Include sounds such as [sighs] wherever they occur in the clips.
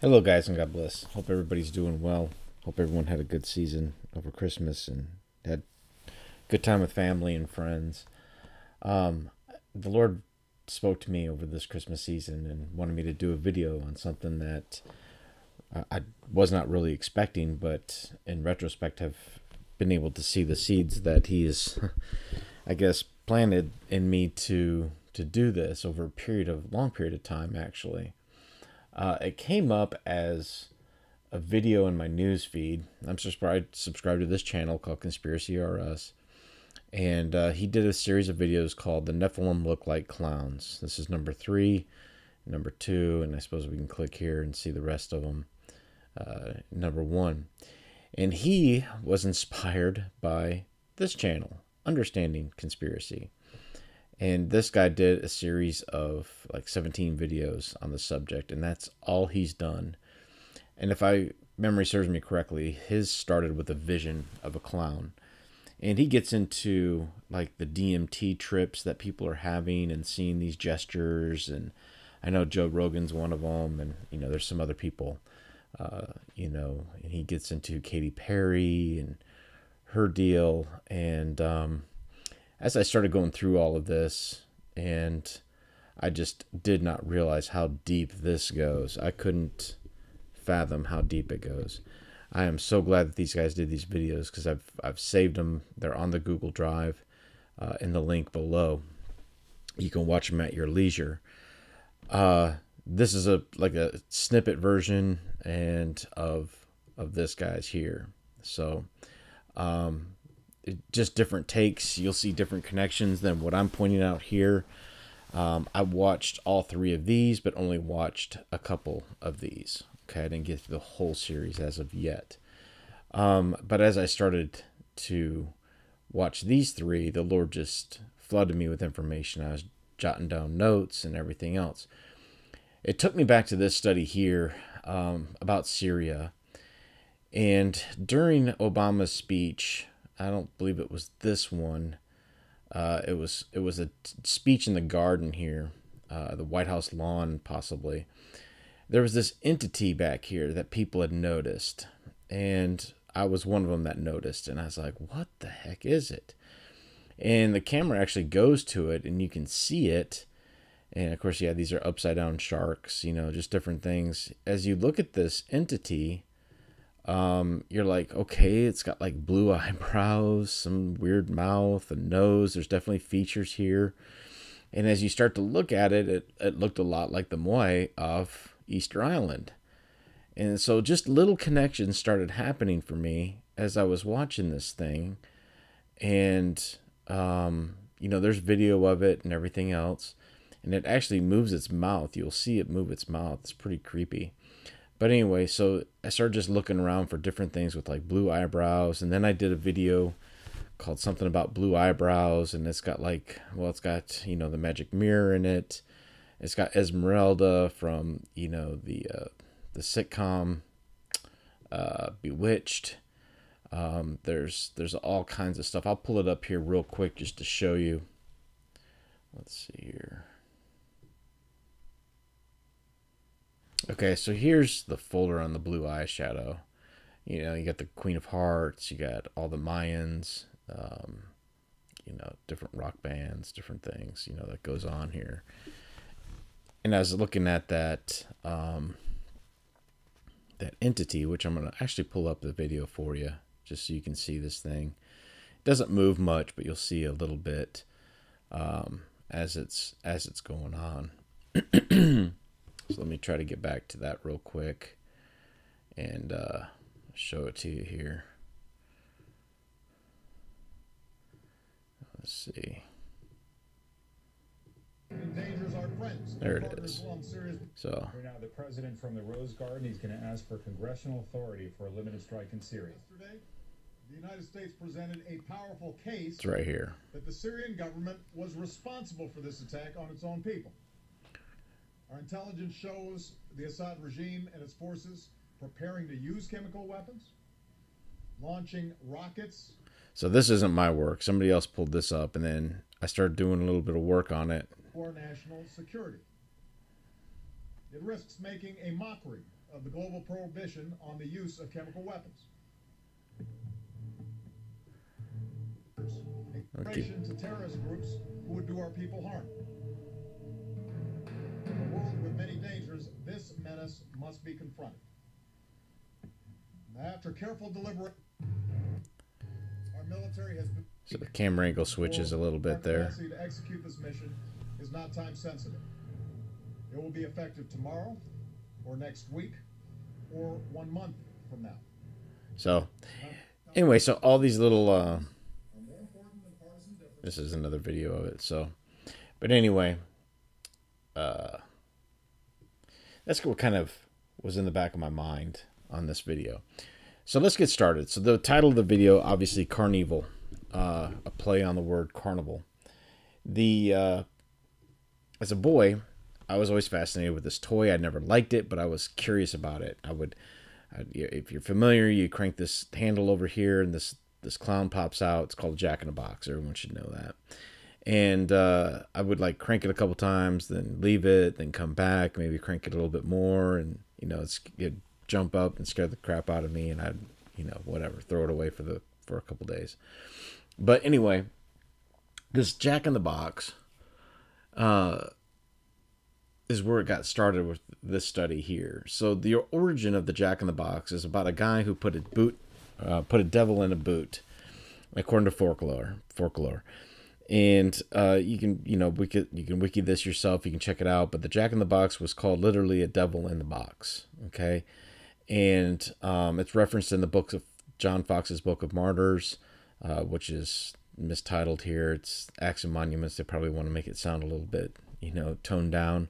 Hello, guys, and God bless. Hope everybody's doing well. Hope everyone had a good season over Christmas and had good time with family and friends. Um, the Lord spoke to me over this Christmas season and wanted me to do a video on something that I was not really expecting, but in retrospect, have been able to see the seeds that He is, [laughs] I guess, planted in me to to do this over a period of long period of time, actually. Uh, it came up as a video in my news feed. I'm subscribed subscribed to this channel called Conspiracy R US, and uh, he did a series of videos called "The Nephilim Look Like Clowns." This is number three, number two, and I suppose we can click here and see the rest of them. Uh, number one, and he was inspired by this channel, Understanding Conspiracy. And this guy did a series of like 17 videos on the subject, and that's all he's done. And if I memory serves me correctly, his started with a vision of a clown. And he gets into like the DMT trips that people are having and seeing these gestures. And I know Joe Rogan's one of them, and you know, there's some other people. Uh, you know, and he gets into Katy Perry and her deal. And um, as I started going through all of this, and I just did not realize how deep this goes. I couldn't fathom how deep it goes. I am so glad that these guys did these videos because I've I've saved them. They're on the Google Drive, uh, in the link below. You can watch them at your leisure. Uh, this is a like a snippet version and of of this guy's here. So, um, just different takes. You'll see different connections than what I'm pointing out here. Um, I watched all three of these, but only watched a couple of these. Okay, I didn't get the whole series as of yet. Um, but as I started to watch these three, the Lord just flooded me with information. I was jotting down notes and everything else. It took me back to this study here um, about Syria. And during Obama's speech, I don't believe it was this one. Uh, it was it was a speech in the garden here, uh, the White House lawn possibly. There was this entity back here that people had noticed, and I was one of them that noticed, and I was like, "What the heck is it?" And the camera actually goes to it, and you can see it. And of course, yeah, these are upside down sharks, you know, just different things. As you look at this entity, um, you're like, okay, it's got like blue [laughs] eyebrows, some weird mouth, a nose. There's definitely features here. And as you start to look at it, it, it looked a lot like the Moai of Easter Island. And so just little connections started happening for me as I was watching this thing. And, um, you know, there's video of it and everything else. And it actually moves its mouth. You'll see it move its mouth. It's pretty creepy. But anyway, so I started just looking around for different things with like blue eyebrows, and then I did a video called something about blue eyebrows, and it's got like, well, it's got you know the magic mirror in it. It's got Esmeralda from you know the uh, the sitcom uh, Bewitched. Um, there's there's all kinds of stuff. I'll pull it up here real quick just to show you. Let's see here. Okay, so here's the folder on the blue eyeshadow. You know, you got the Queen of Hearts, you got all the Mayans, um, you know, different rock bands, different things, you know, that goes on here. And I was looking at that um, that entity, which I'm gonna actually pull up the video for you, just so you can see this thing. It doesn't move much, but you'll see a little bit um, as it's as it's going on. [clears throat] So let me try to get back to that real quick and uh, show it to you here. Let's see. There it is. So. Right now, the president from the Rose Garden, he's going to ask for congressional authority for a limited strike in Syria. Yesterday, the United States presented a powerful case. It's right here. That the Syrian government was responsible for this attack on its own people. Our intelligence shows the Assad regime and its forces preparing to use chemical weapons, launching rockets. So this isn't my work. Somebody else pulled this up, and then I started doing a little bit of work on it. For national security. It risks making a mockery of the global prohibition on the use of chemical weapons. Inspiration to terrorist groups who would do our people harm. Many dangers, this menace must be confronted. After careful deliberation, our military has been. So the camera angle switches a little bit there. to execute this mission is not time sensitive. It will be effective tomorrow, or next week, or one month from now. So anyway, so all these little uh Are more important than partisan differences. this is another video of it. So but anyway, uh that's what kind of was in the back of my mind on this video. So let's get started. So the title of the video obviously Carnival, uh a play on the word carnival. The uh as a boy, I was always fascinated with this toy. I never liked it, but I was curious about it. I would, I, if you're familiar, you crank this handle over here, and this this clown pops out. It's called Jack in a Box. Everyone should know that. And uh, I would like crank it a couple times, then leave it, then come back, maybe crank it a little bit more, and you know, it's it'd jump up and scare the crap out of me, and I'd you know whatever throw it away for the for a couple days. But anyway, this Jack in the Box uh, is where it got started with this study here. So the origin of the Jack in the Box is about a guy who put a boot, uh, put a devil in a boot, according to folklore. Folklore, and uh, you can you know wiki you can wiki this yourself. You can check it out. But the Jack in the Box was called literally a devil in the box. Okay, and um, it's referenced in the books of John Foxe's Book of Martyrs, uh, which is mistitled here. It's Acts and Monuments. They probably want to make it sound a little bit, you know, toned down.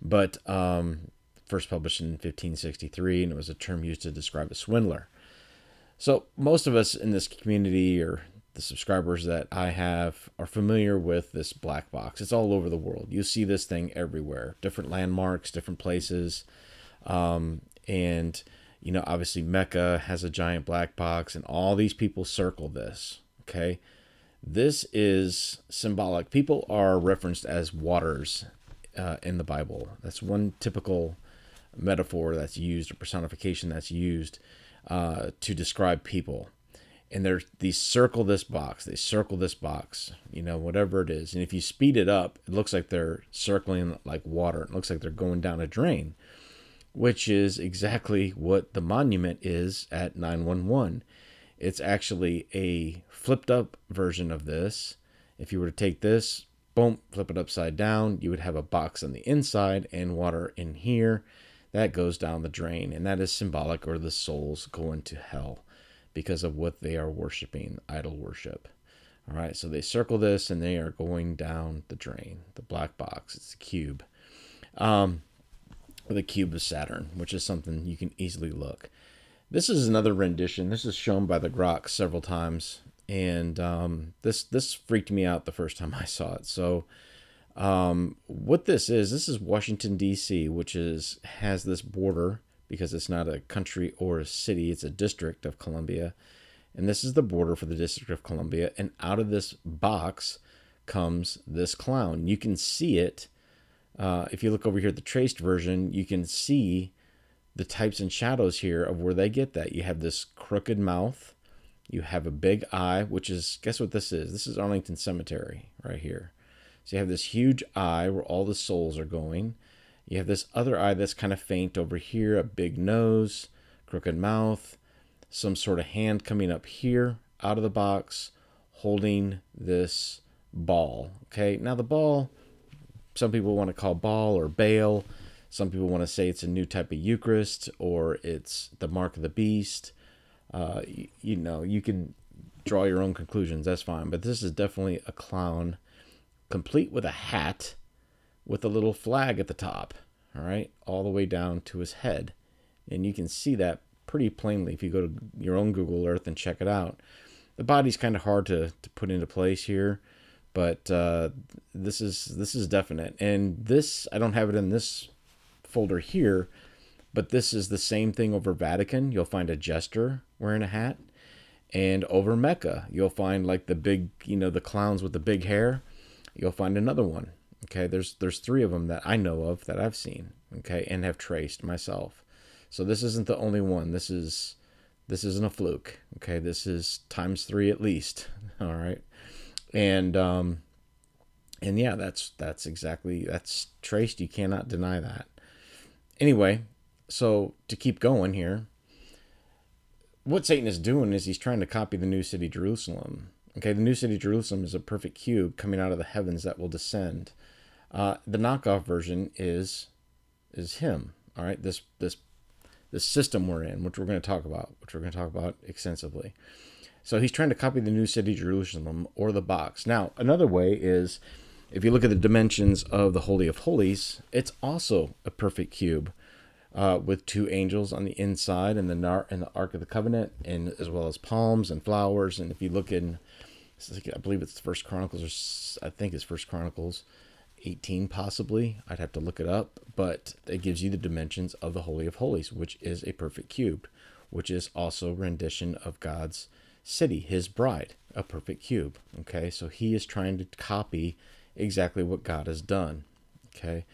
But um, first published in 1563, and it was a term used to describe a swindler. So most of us in this community or the subscribers that I have are familiar with this black box. It's all over the world. You see this thing everywhere, different landmarks, different places. Um, and, you know, obviously Mecca has a giant black box, and all these people circle this. Okay. This is symbolic. People are referenced as waters uh, in the Bible. That's one typical metaphor that's used or personification that's used uh, to describe people. And they're these circle this box. They circle this box, you know, whatever it is. And if you speed it up, it looks like they're circling like water. It looks like they're going down a drain, which is exactly what the monument is at 911. It's actually a flipped up version of this. If you were to take this, boom, flip it upside down, you would have a box on the inside and water in here. That goes down the drain, and that is symbolic, or the souls going to hell because of what they are worshiping, idol worship. All right, so they circle this and they are going down the drain, the black box. It's a cube. Um, the cube of Saturn, which is something you can easily look. This is another rendition. This is shown by the Grok several times, and um, this this freaked me out the first time I saw it. So, um, what this is, this is Washington D.C., which is has this border because it's not a country or a city; it's a district of Columbia, and this is the border for the District of Columbia. And out of this box comes this clown. You can see it. Uh, if you look over here at the traced version, you can see the types and shadows here of where they get that. You have this crooked mouth, you have a big eye, which is guess what this is? This is Arlington Cemetery right here. So you have this huge eye where all the souls are going. You have this other eye that's kind of faint over here, a big nose, crooked mouth, some sort of hand coming up here out of the box holding this ball. Okay, now the ball, some people want to call ball or bale. Some people want to say it's a new type of Eucharist or it's the mark of the beast. Uh, you, you know, you can draw your own conclusions. That's fine. But this is definitely a clown, complete with a hat, with a little flag at the top. All right, all the way down to his head, and you can see that pretty plainly if you go to your own Google Earth and check it out. The body's kind of hard to, to put into place here, but uh, this is this is definite. And this I don't have it in this folder here, but this is the same thing over Vatican. You'll find a jester wearing a hat. And over Mecca, you'll find like the big, you know, the clowns with the big hair. You'll find another one. Okay, there's there's three of them that I know of that I've seen. Okay, and have traced myself. So this isn't the only one. This is this isn't a fluke. Okay, this is times three at least. [laughs] All right, and um, and yeah, that's that's exactly that's traced. You cannot deny that. Anyway, so to keep going here, what Satan is doing is he's trying to copy the new city Jerusalem. Okay, the new city Jerusalem is a perfect cube coming out of the heavens that will descend. Uh, the knockoff version is is him. All right, this this this system we're in, which we're going to talk about, which we're going to talk about extensively. So he's trying to copy the new city Jerusalem or the box. Now, another way is if you look at the dimensions of the Holy of Holies, it's also a perfect cube uh, with two angels on the inside and the nar- and the Ark of the Covenant, and as well as palms and flowers. And if you look in, I believe it's First Chronicles, or I think it's First Chronicles, 18 possibly. I'd have to look it up, but it gives you the dimensions of the Holy of Holies, which is a perfect cube, which is also rendition of God's city, his bride, a perfect cube. Okay, so he is trying to copy exactly what God has done. Okay.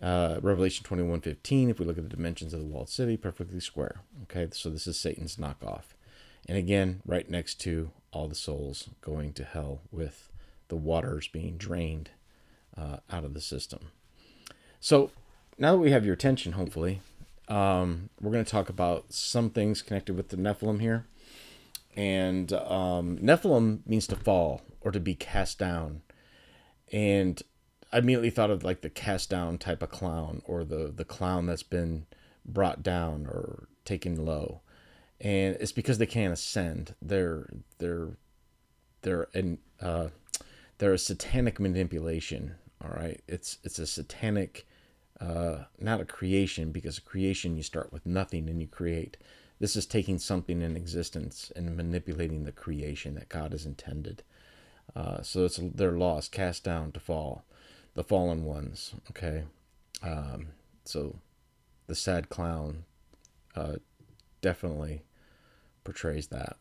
Uh, Revelation 21 15, if we look at the dimensions of the walled city, perfectly square. Okay, so this is Satan's knockoff. And again, right next to all the souls going to hell with the waters being drained uh, out of the system. So now that we have your attention, hopefully, um, we're going to talk about some things connected with the Nephilim here. And um, Nephilim means to fall or to be cast down. And I immediately thought of like the cast down type of clown or the the clown that's been brought down or taken low. And it's because they can't ascend. They're they're they're an uh, they're a satanic manipulation. All right, it's it's a satanic, uh, not a creation because a creation you start with nothing and you create. This is taking something in existence and manipulating the creation that God has intended. Uh, so it's their loss, cast down to fall the fallen ones. Okay, um, so the sad clown uh, definitely portrays that.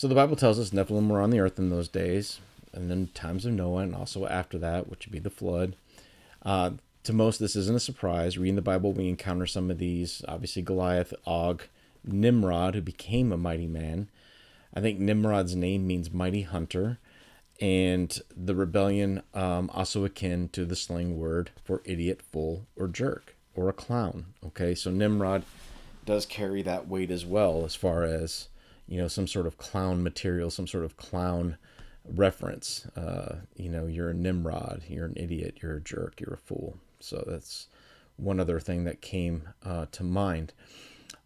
So the Bible tells us Nephilim were on the earth in those days, and then times of Noah, and also after that, which would be the flood. Uh, to most, this isn't a surprise. Reading the Bible, we encounter some of these. Obviously, Goliath, Og, Nimrod, who became a mighty man, I think Nimrod's name means mighty hunter, and the rebellion um, also akin to the slang word for idiot, fool, or jerk, or a clown. Okay, so Nimrod does carry that weight as well, as far as you know, some sort of clown material, some sort of clown reference. Uh, you know, you're a Nimrod, you're an idiot, you're a jerk, you're a fool. So that's one other thing that came uh, to mind.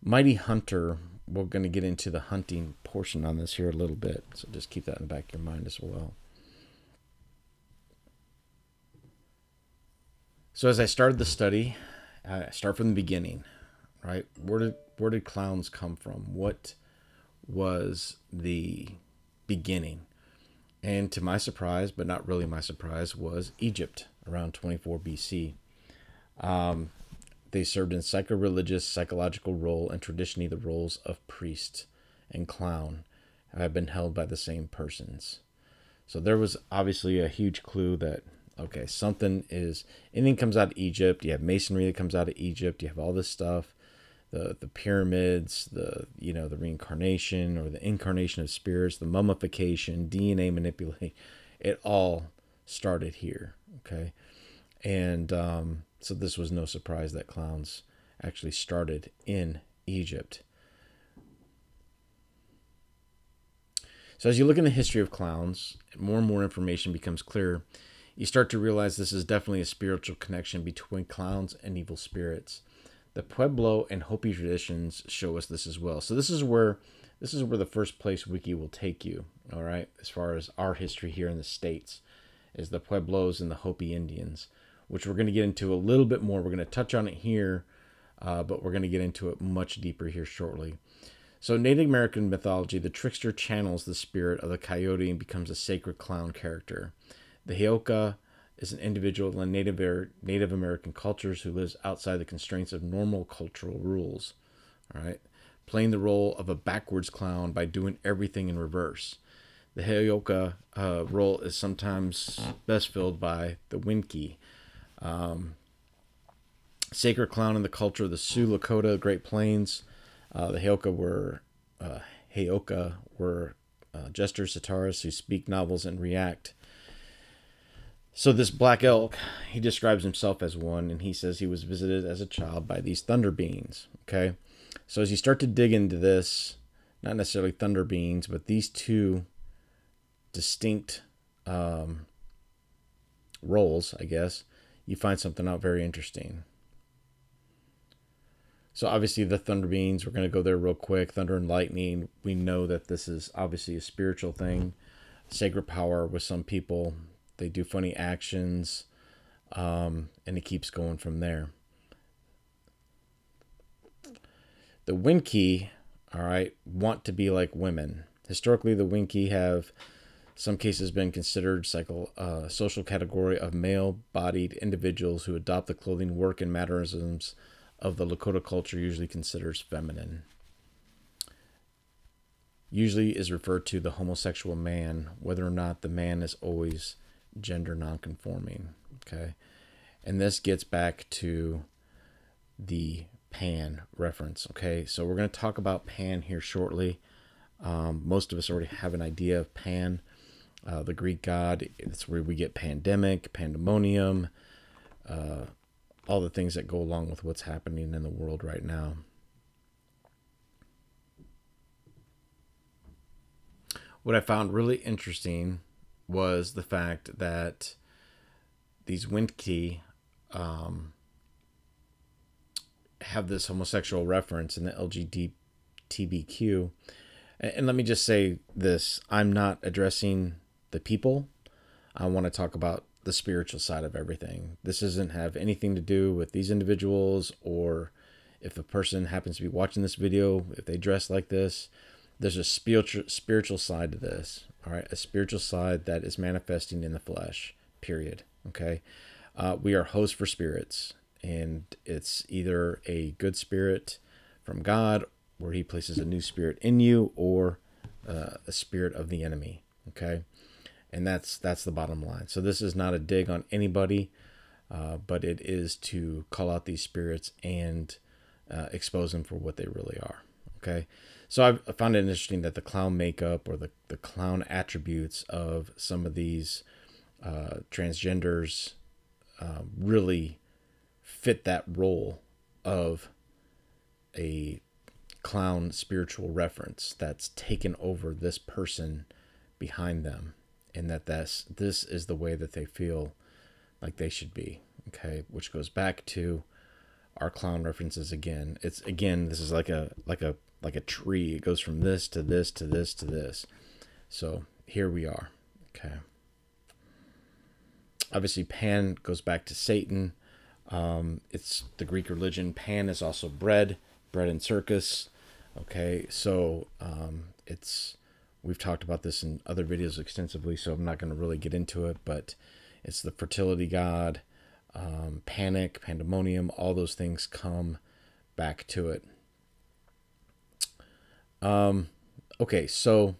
Mighty Hunter we're going to get into the hunting portion on this here a little bit. So just keep that in the back of your mind as well. So as I started the study, I start from the beginning, right? Where did where did clowns come from? What was the beginning? And to my surprise, but not really my surprise, was Egypt around 24 BC. Um, they served in psycho-religious, psychological role, and traditionally the roles of priest and clown have been held by the same persons. So there was obviously a huge clue that okay, something is anything comes out of Egypt. You have masonry that comes out of Egypt. You have all this stuff, the the pyramids, the you know the reincarnation or the incarnation of spirits, the mummification, DNA manipulation. It all started here. Okay, and um, so this was no surprise that clowns actually started in Egypt. So as you look in the history of clowns, more and more information becomes clear. You start to realize this is definitely a spiritual connection between clowns and evil spirits. The Pueblo and Hopi traditions show us this as well. So this is where this is where the first place wiki will take you, all right, as far as our history here in the states is the Pueblos and the Hopi Indians which we're going to get into a little bit more. We're going to touch on it here, uh, but we're going to get into it much deeper here shortly. So, Native American mythology, the trickster channels the spirit of the coyote and becomes a sacred clown character. The Heyoka is an individual in Native, Native American cultures who lives outside the constraints of normal cultural rules. All right, playing the role of a backwards clown by doing everything in reverse. The Heyoka uh, role is sometimes best filled by the Winkte. Um, sacred clown in the culture of the Sioux, Lakota, Great Plains. Uh, the Heyoka were uh, Heyoka were uh, jesters, satirists who speak novels and react. So this black elk, he describes himself as one, and he says he was visited as a child by these thunder beings. Okay, so as you start to dig into this, not necessarily thunder beings, but these two distinct um, roles, I guess, you find something out very interesting. So obviously the thunder beings, we're going to go there real quick. Thunder and lightning, we know that this is obviously a spiritual thing. Sacred power with some people, they do funny actions, um, and it keeps going from there. The Winkte, all right, want to be like women. Historically, the Winkte have some cases been considered psycho, uh, social category of male-bodied individuals who adopt the clothing, work, and mannerisms of the Lakota culture usually considers feminine. Usually is referred to the homosexual man, whether or not the man is always gender nonconforming. Okay. And this gets back to the Pan reference. Okay. So we're going to talk about Pan here shortly. Um, most of us already have an idea of Pan, uh, the Greek god. It's where we get pandemic, pandemonium, uh, all the things that go along with what's happening in the world right now. What I found really interesting was the fact that these Winkte um, have this homosexual reference in the LGBTQ. And, and let me just say this I'm not addressing the people. I want to talk about the spiritual side of everything. This doesn't have anything to do with these individuals or if a person happens to be watching this video, if they dress like this, there's a spiritual spiritual side to this. All right, a spiritual side that is manifesting in the flesh. Period. Okay, uh, we are hosts for spirits, and it's either a good spirit from God, where He places a new spirit in you, or uh, a spirit of the enemy. Okay, and that's that's the bottom line. So this is not a dig on anybody, uh, but it is to call out these spirits and uh, expose them for what they really are. Okay, so I found it interesting that the clown makeup or the the clown attributes of some of these uh, transgenders uh, really fit that role of a clown spiritual reference that's taken over this person behind them and that this this is the way that they feel like they should be okay? Which goes back to our clown references again. It's again this is like a like a like a tree. It goes from this to this to this to this. So here we are. Okay. Obviously pan goes back to satan. Um, it's the greek religion. Pan is also bread bread and circus. Okay. So um, it's We've talked about this in other videos extensively, so I'm not going to really get into it, but it's the fertility god, um, panic, pandemonium, all those things come back to it. Um, okay, so.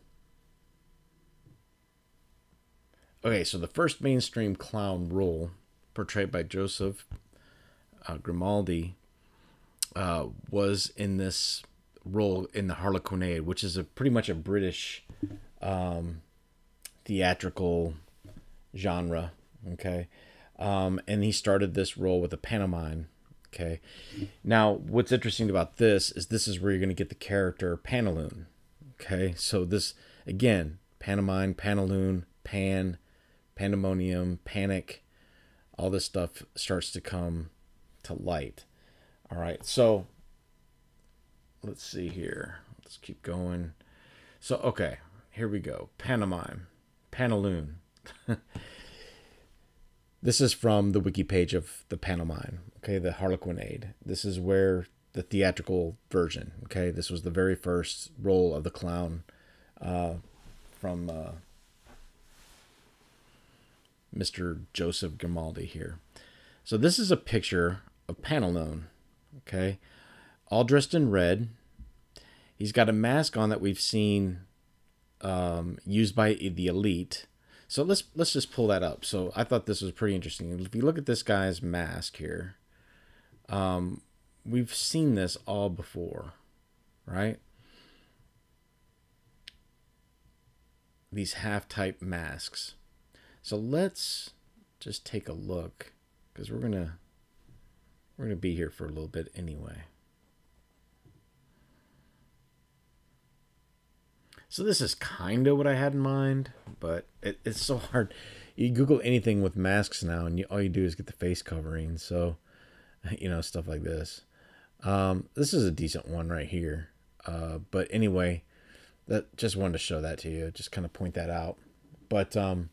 Okay, so the first mainstream clown role, portrayed by Joseph uh, Grimaldi, uh, was in this role in the Harlequinade, which is a pretty much a British um, theatrical genre. Okay, um, and he started this role with a pantomime. Okay, now what's interesting about this is this is where you're going to get the character Pantaloon. Okay, so this again, pantomime, Pantaloon, pan, pandemonium, panic, all this stuff starts to come to light. All right, so let's see here. Let's keep going. So, okay, here we go. Pantomime. Pantaloon. [laughs] this is from the wiki page of the pantomime, okay, the Harlequinade. This is where the theatrical version, okay, this was the very first role of the clown uh, from uh, Mr. Joseph Grimaldi here. So, this is a picture of Pantaloon, okay all dressed in red. He's got a mask on that we've seen um, used by the elite. So let's let's just pull that up. So I thought this was pretty interesting. If you look at this guy's mask here, um, we've seen this all before, right? These half type masks. So let's just take a look because we're gonna we're gonna be here for a little bit anyway. So this is kind of what I had in mind, but it, it's so hard. You Google anything with masks now, and you, all you do is get the face covering. So, [laughs] you know, stuff like this. Um, this is a decent one right here. Uh, but anyway, that just wanted to show that to you. Just kind of point that out. But um,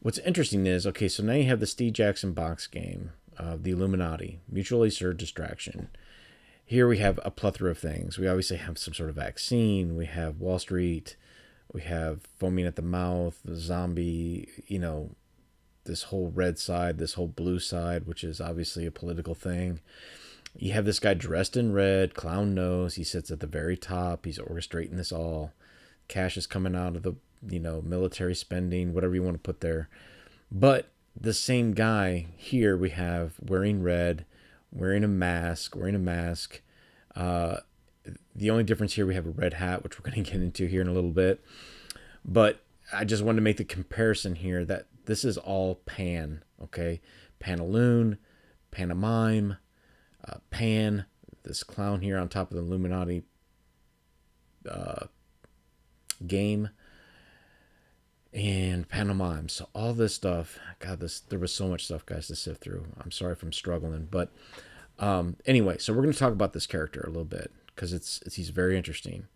what's interesting is okay. So now you have the Steve Jackson box game, uh, the Illuminati, mutually assured distraction here we have a plethora of things. We obviously have some sort of vaccine. We have Wall Street. We have foaming at the mouth, the zombie, you know, this whole red side, this whole blue side, which is obviously a political thing. You have this guy dressed in red, clown nose. He sits at the very top. He's orchestrating this all. Cash is coming out of the, you know, military spending, whatever you want to put there. But the same guy here we have wearing red wearing a mask, wearing a mask. Uh, the only difference here, we have a red hat, which we're going [laughs] to get into here in a little bit. But I just wanted to make the comparison here that this is all pan, okay? Pantaloon, Pantomime, uh, Pan, this clown here on top of the Illuminati uh, game and pantomime. So all this stuff, God, this there was so much stuff, guys, to sift through. I'm sorry if I'm struggling, but um, anyway, so we're going to talk about this character a little bit because it's, it's he's very interesting.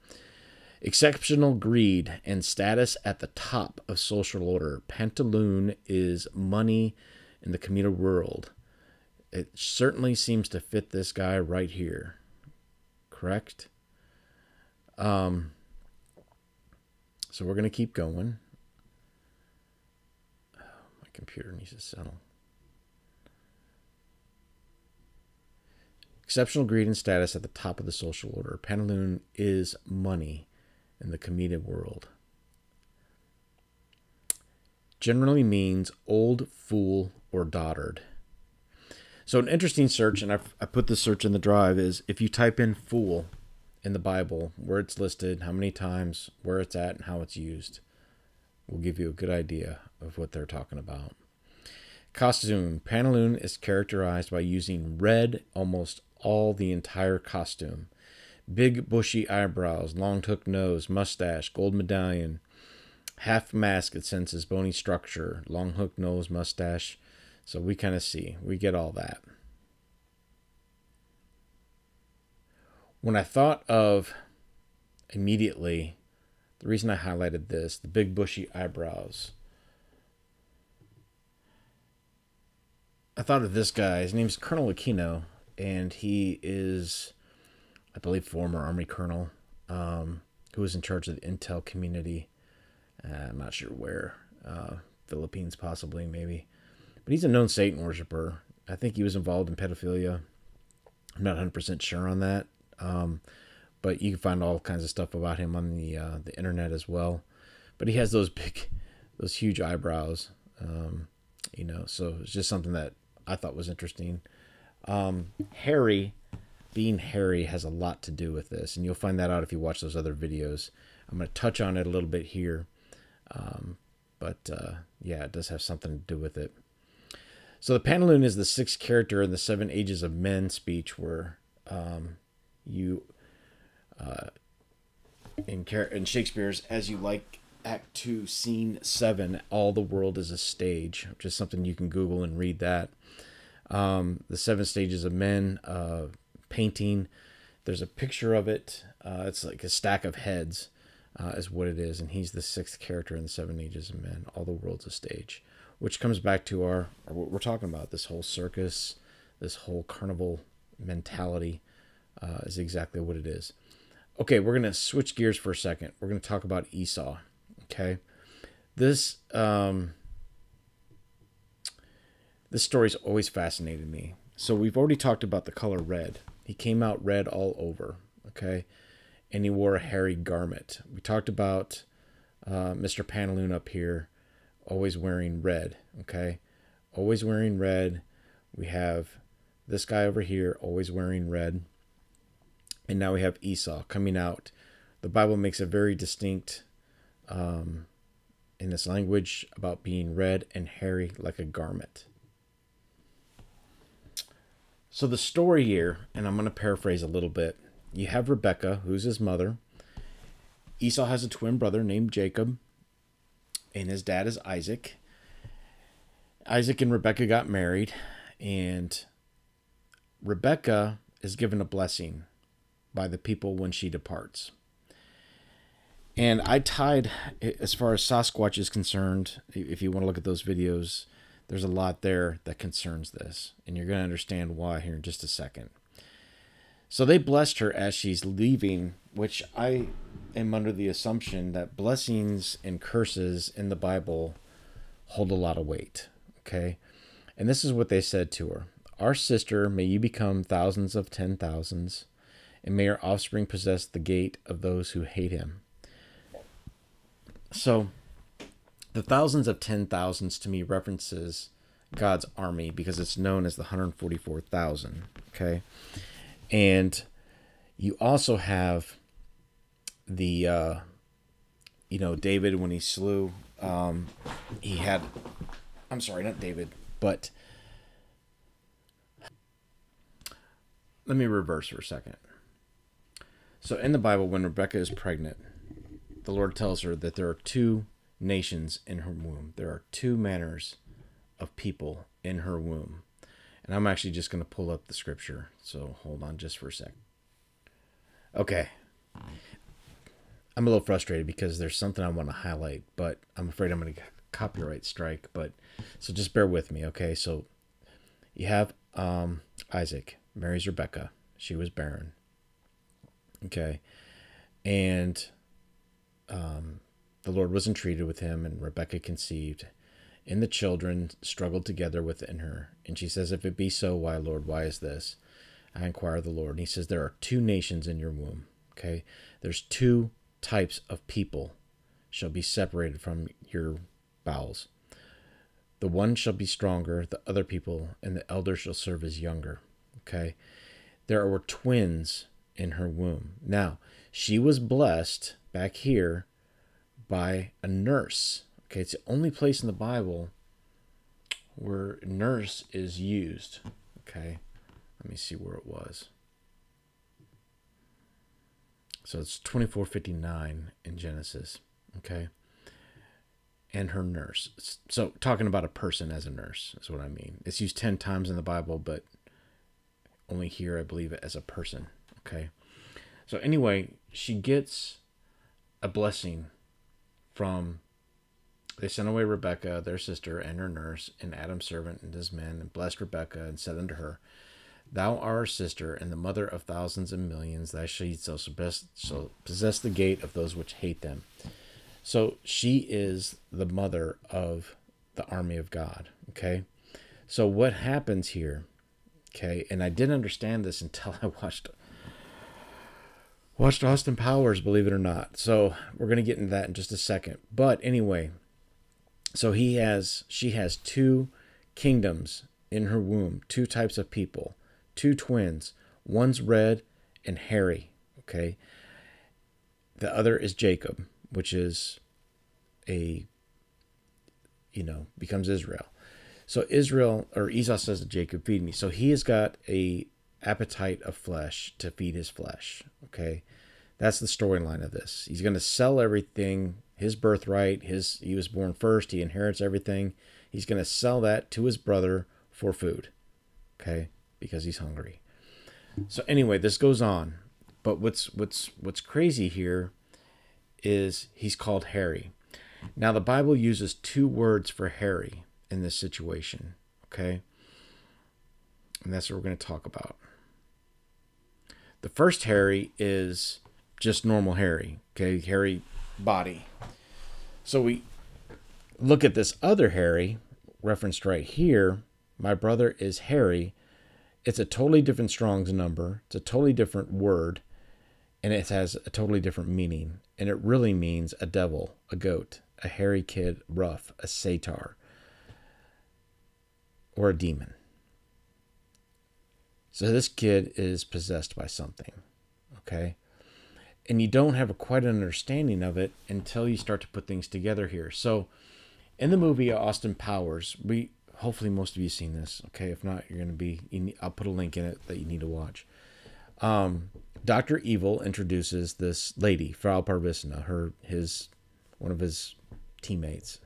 Exceptional greed and status at the top of social order. Pantaloon is money in the commuter world. It certainly seems to fit this guy right here. Correct? Um, so we're going to keep going My computer needs to settle. Exceptional greed and status at the top of the social order. Pantaloon is money in the comedic world. Generally means old fool or dotard. So, an interesting search, and I've, I put this search in the drive, is if you type in fool in the Bible, where it's listed, how many times, where it's at, and how it's used, will give you a good idea of what they're talking about. Costume Pantaloon is characterized by using red almost all the entire costume. Big bushy eyebrows, long hooked nose, mustache, gold medallion, half mask it senses bony structure, long hooked nose, mustache. So we kind of see, we get all that. When I thought of immediately, the reason I highlighted this, the big bushy eyebrows, I thought of this guy. His name's Colonel Aquino, and he is, I believe, former Army colonel um, who was in charge of the intel community. Uh, I'm not sure where, uh, Philippines possibly, maybe. But he's a known Satan worshiper. I think he was involved in pedophilia. I'm not 100% sure on that. Um, but you can find all kinds of stuff about him on the uh, the internet as well. But he has those [laughs] big, those huge eyebrows. Um, you know, so it's just something that I thought was interesting. Um, Harry, being Harry, has a lot to do with this, and you'll find that out if you watch those other videos. I'm going to touch on it a little bit here, um, but uh, yeah, it does have something to do with it. So the Pantaloon is the sixth character in the Seven Ages of Men speech, where um, you uh, in, in Shakespeare's "As You Like" Act Two, Scene Seven, all the world is a stage, which is something you can Google and read that um, the seven stages of men uh, painting. There's a picture of it. Uh, it's like a stack of heads, uh, is what it is, and he's the sixth character in the seven ages of men. All the world's a stage, which comes back to our, our what we're talking about. This whole circus, this whole carnival mentality, uh, is exactly what it is. Okay, we're gonna switch gears for a second. We're gonna talk about Esau. Okay, this um, this story's always fascinated me. So we've already talked about the color red. He came out red all over, okay? and he wore a hairy garment. We talked about uh, Mr. Pantaloon up here, always wearing red. Okay, always wearing red. We have this guy over here, always wearing red. And now we have Esau coming out. The Bible makes a very distinct um, in this language about being red and hairy like a garment. So the story here, and I'm going to paraphrase a little bit. You have Rebecca, who's his mother. Esau has a twin brother named Jacob, and his dad is Isaac. Isaac and Rebecca got married, and Rebecca is given a blessing by the people when she departs. And I tied, as far as Sasquatch is concerned, if you want to look at those videos, there's a lot there that concerns this. And you're going to understand why here in just a second. So they blessed her as she's leaving, which I am under the assumption that blessings and curses in the Bible hold a lot of weight. Okay. And this is what they said to her Our sister, may you become thousands of ten thousands, and may your offspring possess the gate of those who hate him. So, the thousands of ten thousands to me references God's army because it's known as the 144,000. Okay. And you also have the, uh, you know, David when he slew, um, he had, I'm sorry, not David, but let me reverse for a second. So in the Bible, when Rebecca is pregnant, the Lord tells her that there are two nations in her womb. There are two manners of people in her womb. And I'm actually just going to pull up the scripture. So hold on just for a sec. Okay. I'm a little frustrated because there's something I want to highlight, but I'm afraid I'm going to copyright strike. But so just bear with me, okay? So you have um, Isaac marries Rebecca. She was barren. Okay. And um, the Lord was entreated with him, and Rebekah conceived. And the children struggled together within her. And she says, If it be so, why, Lord, why is this? I inquire of the Lord. And he says, There are two nations in your womb. Okay? There's two types of people shall be separated from your bowels. The one shall be stronger, the other people, and the elder shall serve as younger. Okay? There were twins in her womb. Now, she was blessed back here by a nurse. Okay, it's the only place in the Bible where nurse is used. Okay, let me see where it was. So it's 2459 in Genesis. Okay. And her nurse. So talking about a person as a nurse is what I mean. It's used 10 times in the Bible, but only here I believe it as a person. Okay. So anyway, she gets a blessing from they sent away Rebekah, their sister, and her nurse, and Adam's servant and his men, and blessed Rebekah, and said unto her, Thou art our sister, and the mother of thousands and millions. Thy seed shall possess the gate of those which hate them. So she is the mother of the army of God. Okay. So what happens here? Okay. And I didn't understand this [laughs] until I watched watched Austin Powers, believe it or not. So we're gonna get into that in just a second. But anyway, so he has she has two kingdoms in her womb, two types of people, two twins. One's red and hairy. Okay. The other is Jacob, which is a you know, becomes Israel. So Israel or Esau says to Jacob, feed me. So he has got a appetite of flesh to feed his flesh. Okay. That's the storyline of this. He's going to sell everything, his birthright, his he was born first, he inherits everything. He's going to sell that to his brother for food. Okay? Because he's hungry. So anyway, this goes on. But what's what's what's crazy here is he's called hairy. Now the Bible uses two words for hairy in this situation, okay? And that's what we're going to talk about. The first hairy is just normal hairy, okay? Hairy body. So we look at this other hairy referenced right here. My brother is hairy. It's a totally different Strong's number. It's a totally different word. and it has a totally different meaning. And it really means a devil, a goat, a hairy kid, rough, a satyr, or a demon. So this kid is possessed by something, okay? And you don't have a quite an understanding of it until you start to put things together here. So in the movie Austin Powers, we hopefully most of you seen this, okay? If not, you're going to be I'll put a link in it that you need to watch. Um, Dr. Evil introduces this lady, Frau Farbissina, her his one of his teammates,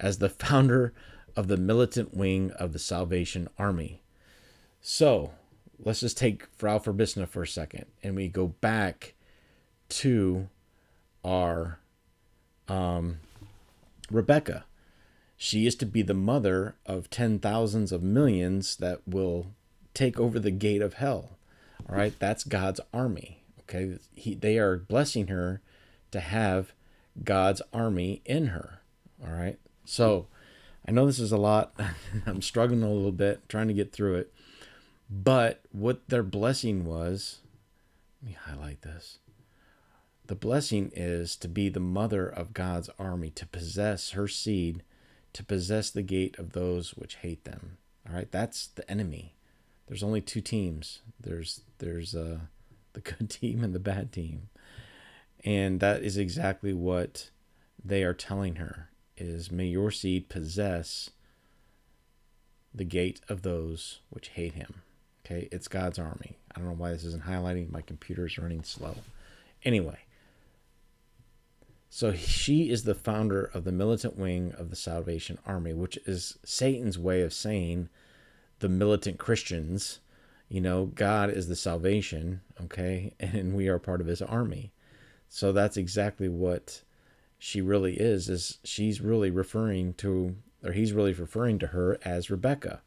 as the founder of the militant wing of the Salvation Army. So, let's just take Frau Farbissina for a second and we go back to our um, Rebecca. She is to be the mother of ten thousands of millions that will take over the gate of hell. All right, that's God's army. Okay, he, they are blessing her to have God's army in her. All right, so I know this is a lot. [laughs] I'm struggling a little bit trying to get through it. But what their blessing was, let me highlight this. The blessing is to be the mother of God's army, to possess her seed, to possess the gate of those which hate them. All right, that's the enemy. There's only two teams. There's there's uh, the [laughs] good team and the bad team, and that is exactly what they are telling her: is may your seed possess the gate of those which hate him. Okay, it's God's army. I don't know why this isn't highlighting. My computer's running slow. Anyway, so she is the founder of the militant wing of the Salvation Army, which is Satan's way of saying the militant Christians, you know, God is the salvation, okay, [laughs] and we are part of his army. So that's exactly what she really is is she's really referring to or he's really referring to her as Rebecca.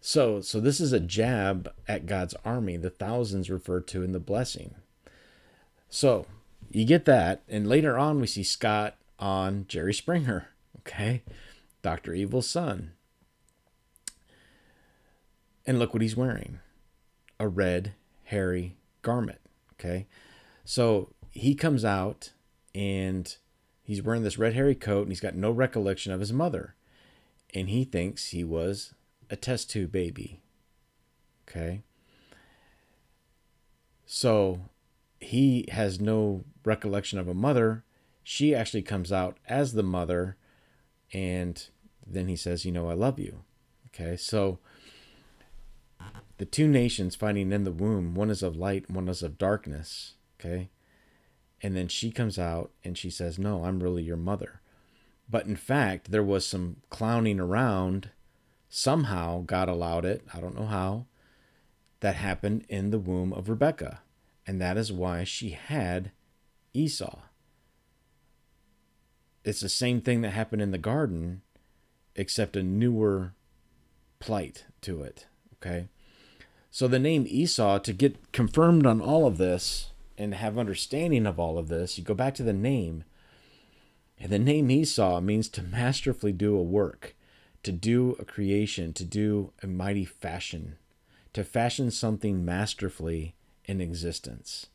So so this is a jab at God's army, the thousands referred to in the blessing. So you get that, and later on we see Scott on Jerry Springer, okay? Dr. Evil's son. And look what he's wearing a red, hairy garment. Okay. So he comes out and he's wearing this red, hairy coat and he's got no recollection of his mother. And he thinks he was a test tube baby. Okay. So he has no recollection of a mother. She actually comes out as the mother. And then he says, You know, I love you. Okay. So the two nations fighting in the womb, one is of light, one is of darkness. Okay. And then she comes out and she says, No, I'm really your mother. But in fact, there was some clowning around. Somehow God allowed it. I don't know how. That happened in the womb of Rebecca. And that is why she had Esau. It's the same thing that happened in the garden, except a newer plight to it. Okay. So the name Esau, to get confirmed on all of this and have understanding of all of this, you go back to the name. And the name Esau means to masterfully do a work, to do a creation, to do a mighty fashion, to fashion something masterfully in existence.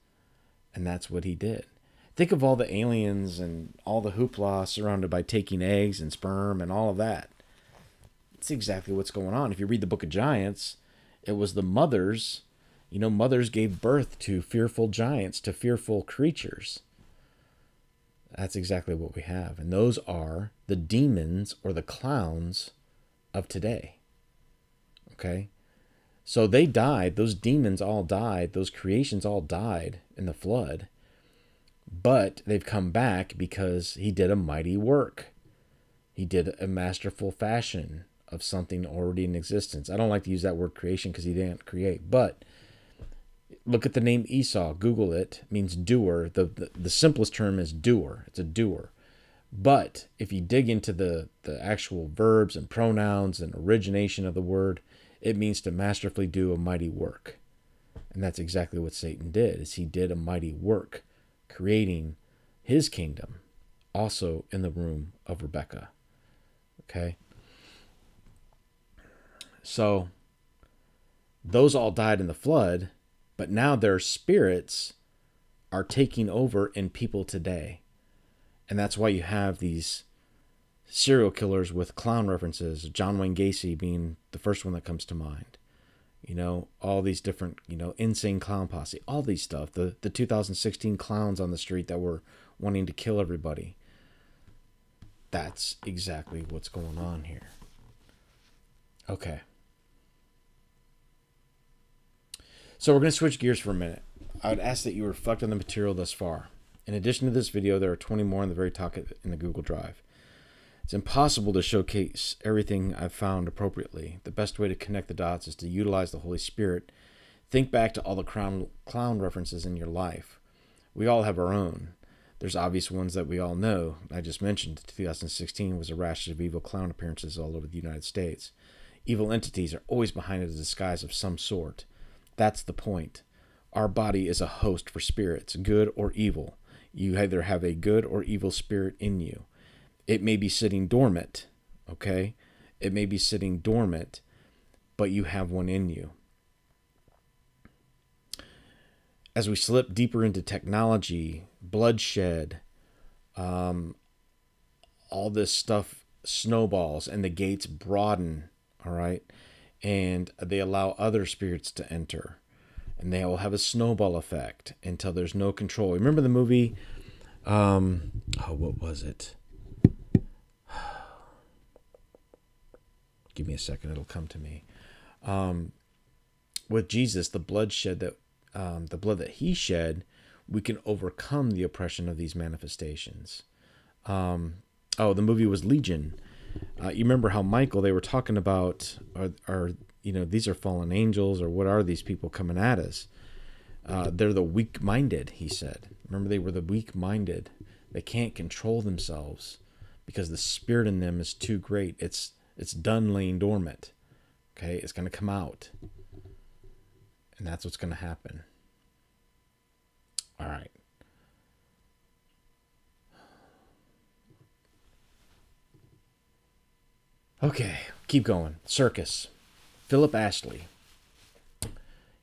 And that's what he did. Think of all the aliens and all the hoopla surrounded by taking eggs and sperm and all of that. It's exactly what's going on. If you read the book of Giants, it was the mothers, you know, mothers gave birth to fearful giants, to fearful creatures. That's exactly what we have. And those are the demons or the clowns of today. Okay? So they died, those demons all died, those creations all died in the flood. But they've come back because he did a mighty work. He did a masterful fashion of something already in existence. I don't like to use that word creation because he didn't create, but look at the name Esau. Google it. it means doer. The, the, the simplest term is doer. It's a doer. But if you dig into the, the actual verbs and pronouns and origination of the word, it means to masterfully do a mighty work. And that's exactly what Satan did, is he did a mighty work, creating his kingdom also in the room of Rebecca. Okay? So those all died in the flood, but now their spirits are taking over in people today. And that's why you have these serial killers with clown references, John Wayne Gacy being the first one that comes to mind. You know, all these different, you know, insane clown posse, all these stuff. The the 2016 clowns on the street that were wanting to kill everybody. That's exactly what's going on here. Okay. So we're going to switch gears for a minute. I would ask that you reflect on the material thus far. In addition to this video, there are 20 more in the very top in the Google Drive. It's impossible to showcase everything I've found appropriately. The best way to connect the dots is to utilize the Holy Spirit. Think back to all the clown, clown references in your life. We all have our own. There's obvious ones that we all know. I just mentioned 2016 was a rash of evil clown appearances all over the United States. Evil entities are always behind a disguise of some sort. That's the point. Our body is a host for spirits, good or evil. You either have a good or evil spirit in you it may be sitting dormant, okay? It may be sitting dormant, but you have one in you. As we slip deeper into technology, bloodshed, um, all this stuff snowballs and the gates broaden, all right? And they allow other spirits to enter. And they will have a snowball effect until there's no control. Remember the movie? Um, oh, what was it? [sighs] give me a second, it'll come to me. Um, with Jesus, the blood shed that um, the blood that he shed, we can overcome the oppression of these manifestations. Um, oh, the movie was Legion. Uh, you remember how Michael they were talking about are, are you know these are fallen angels or what are these people coming at us? Uh, they're the weak-minded, he said. Remember, they were the weak-minded. They can't control themselves because the spirit in them is too great. It's it's done laying dormant. Okay, it's going to come out. And that's what's going to happen. All right. Okay, keep going. Circus. Philip Astley.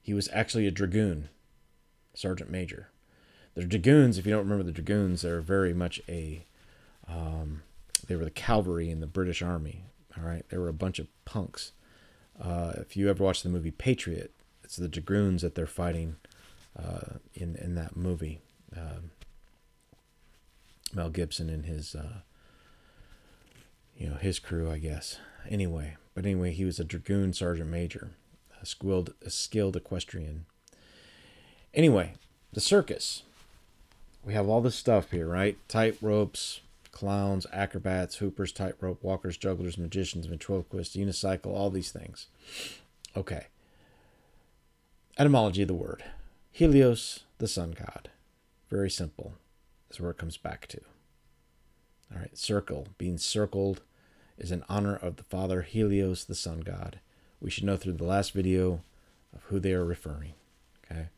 He was actually a dragoon, sergeant major. The dragoons, if you don't remember the dragoons, they're very much a. Um, they were the cavalry in the British Army. All right, they were a bunch of punks. Uh, if you ever watch the movie Patriot, it's the dragoons that they're fighting uh, in in that movie. Um, Mel Gibson and his, uh, you know, his crew, I guess. Anyway, but anyway, he was a dragoon sergeant major, a skilled, a skilled equestrian. Anyway, the circus. We have all this stuff here, right? Tight ropes, clowns, acrobats, hoopers, tightrope walkers, jugglers, magicians, ventriloquists, unicycle, all these things. Okay. Etymology of the word Helios, the sun god. Very simple, is where it comes back to. All right, circle, being circled, is in honor of the father Helios, the sun god. We should know through the last video of who they are referring. Okay.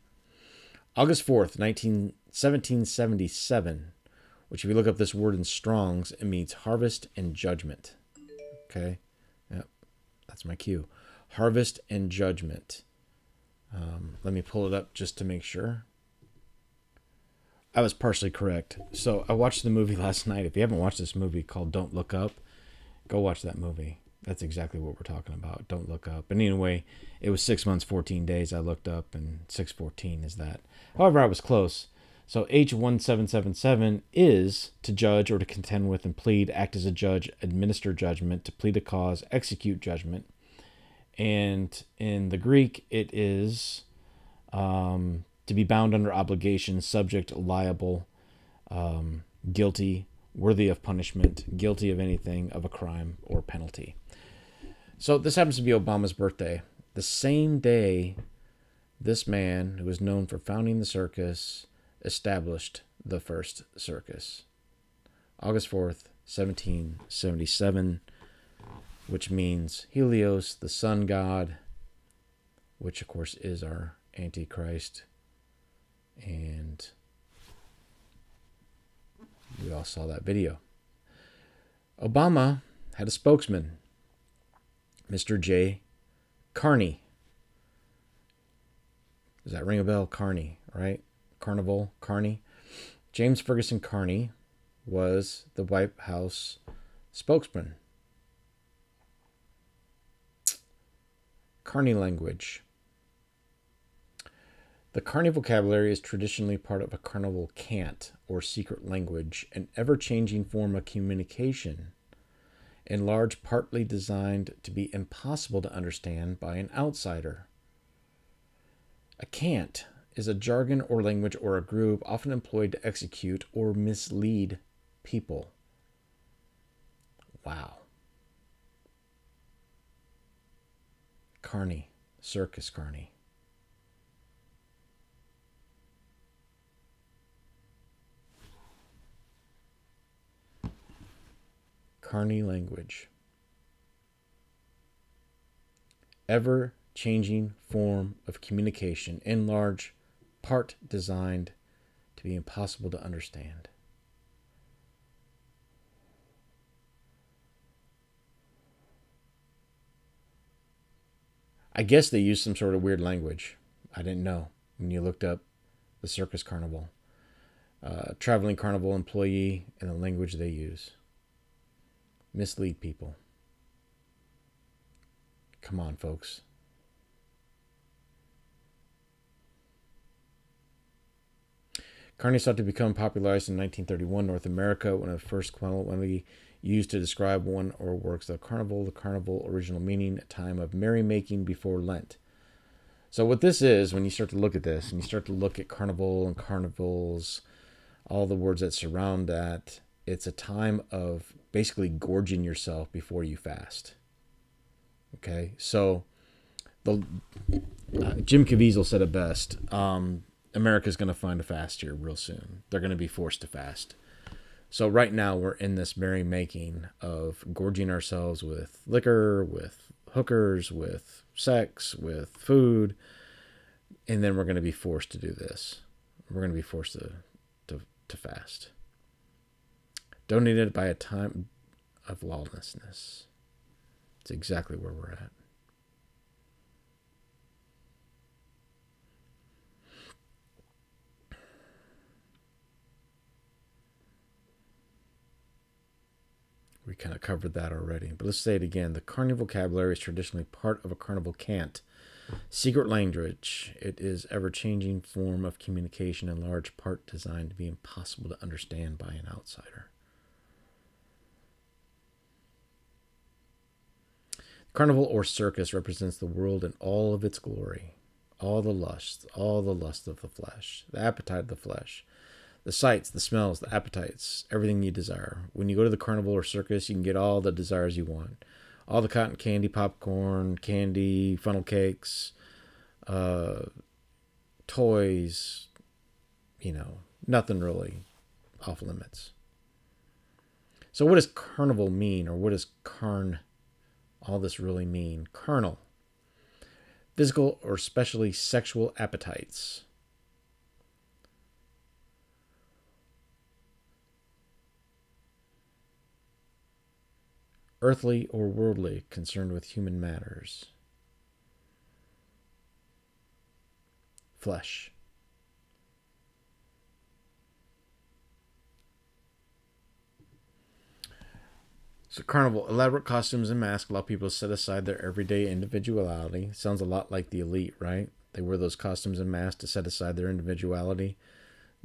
August 4th, 19, 1777, which if you look up this word in Strong's, it means harvest and judgment. Okay? Yep. That's my cue. Harvest and judgment. Um, let me pull it up just to make sure. I was partially correct. So I watched the movie [laughs] last night. If you haven't watched this movie called Don't Look Up, go watch that movie. That's exactly what we're talking about. Don't look up. And anyway, it was six months, 14 days I looked up, and 614 is that. However, I was close. So H1777 is to judge or to contend with and plead, act as a judge, administer judgment, to plead a cause, execute judgment. And in the Greek, it is um, to be bound under obligation, subject, liable, um, guilty, worthy of punishment, guilty of anything, of a crime or penalty. So this happens to be Obama's birthday. The same day, this man, who was known for founding the circus, established the first circus. August 4th, 1777, which means Helios, the sun god, which of course is our Antichrist. And we all saw that video. Obama had a spokesman, Mr. J. Carney. Does that ring a bell? Carney, right? Carnival, Carney. James Ferguson Carney was the White House spokesman. Carney language. The Carney vocabulary is traditionally part of a carnival cant or secret language, an ever changing form of communication, in large partly designed to be impossible to understand by an outsider. A cant is a jargon or language or a group often employed to execute or mislead people. Wow. Carney, Circus Carney. Carney language. Ever changing form of communication, in large part designed to be impossible to understand. I guess they used some sort of weird language. I didn't know when you looked up the circus carnival, uh, traveling carnival employee, and the language they use. Mislead people. Come on, folks. Carney sought to become popularized in 1931 North America, one of the first quantity used to describe one or works of carnival, the carnival original meaning, a time of merrymaking before Lent. So what this is, when you start to look at this and you start to look at carnival and carnivals, all the words that surround that, it's a time of basically gorging yourself before you fast. Okay, so the uh, Jim Caviezel said it best. Um, America's going to find a fast here real soon. They're going to be forced to fast. So right now we're in this merrymaking of gorging ourselves with liquor, with hookers, with sex, with food, and then we're going to be forced to do this. We're going to be forced to to, to fast. Donated by a time of lawlessness. It's exactly where we're at. We kind of covered that already, but let's say it again. The carnival vocabulary is traditionally part of a carnival cant. Secret language. It is ever-changing form of communication in large part designed to be impossible to understand by an outsider. Carnival or circus represents the world in all of its glory, all the lusts, all the lust of the flesh, the appetite of the flesh, the sights, the smells, the appetites, everything you desire. When you go to the carnival or circus, you can get all the desires you want. All the cotton candy, popcorn, candy, funnel cakes, uh, toys, you know, nothing really off limits. So, what does carnival mean, or what does carn, all this really mean? Carnal, physical or especially sexual appetites. earthly or worldly, concerned with human matters. Flesh. So, carnival, elaborate costumes and masks allow people to set aside their everyday individuality. Sounds a lot like the elite, right? They wear those costumes and masks to set aside their individuality,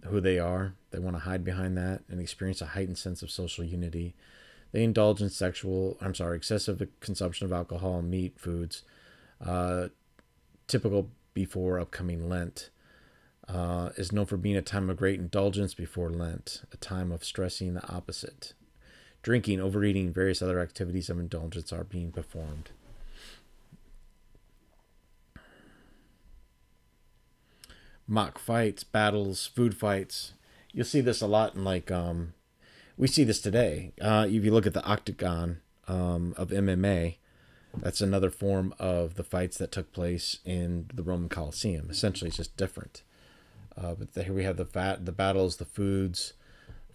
who they are. They want to hide behind that and experience a heightened sense of social unity. They indulge in sexual, I'm sorry, excessive consumption of alcohol and meat foods, uh, typical before upcoming Lent. Uh, is known for being a time of great indulgence before Lent, a time of stressing the opposite. Drinking, overeating, various other activities of indulgence are being performed. Mock fights, battles, food fights. You'll see this a lot in like um, we see this today. Uh, if you look at the octagon um, of MMA, that's another form of the fights that took place in the Roman Colosseum. Essentially, it's just different. Uh, but the, here we have the fat, the battles, the foods,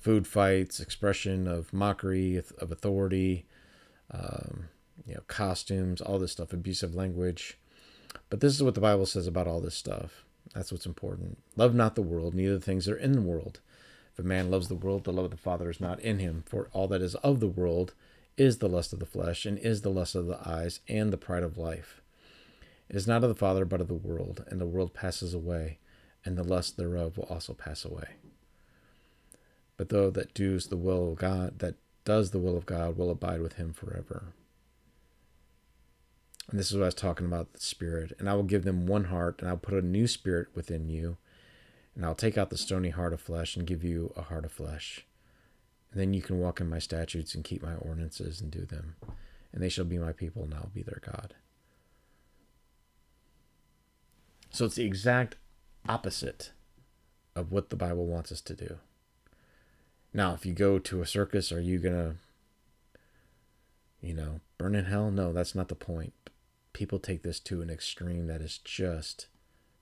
food fights, expression of mockery of authority, um, you know, costumes, all this stuff, abusive language. But this is what the Bible says about all this stuff. That's what's important. Love not the world, neither the things that are in the world. If a man loves the world, the love of the Father is not in him. For all that is of the world is the lust of the flesh, and is the lust of the eyes, and the pride of life. It is not of the Father, but of the world, and the world passes away, and the lust thereof will also pass away. But though that does the will of God, that does the will of God, will abide with him forever. And this is what I was talking about the Spirit. And I will give them one heart, and I'll put a new spirit within you. And I'll take out the stony heart of flesh and give you a heart of flesh. And then you can walk in my statutes and keep my ordinances and do them. And they shall be my people, and I'll be their God. So it's the exact opposite of what the Bible wants us to do. Now, if you go to a circus, are you going to, you know, burn in hell? No, that's not the point. People take this to an extreme that is just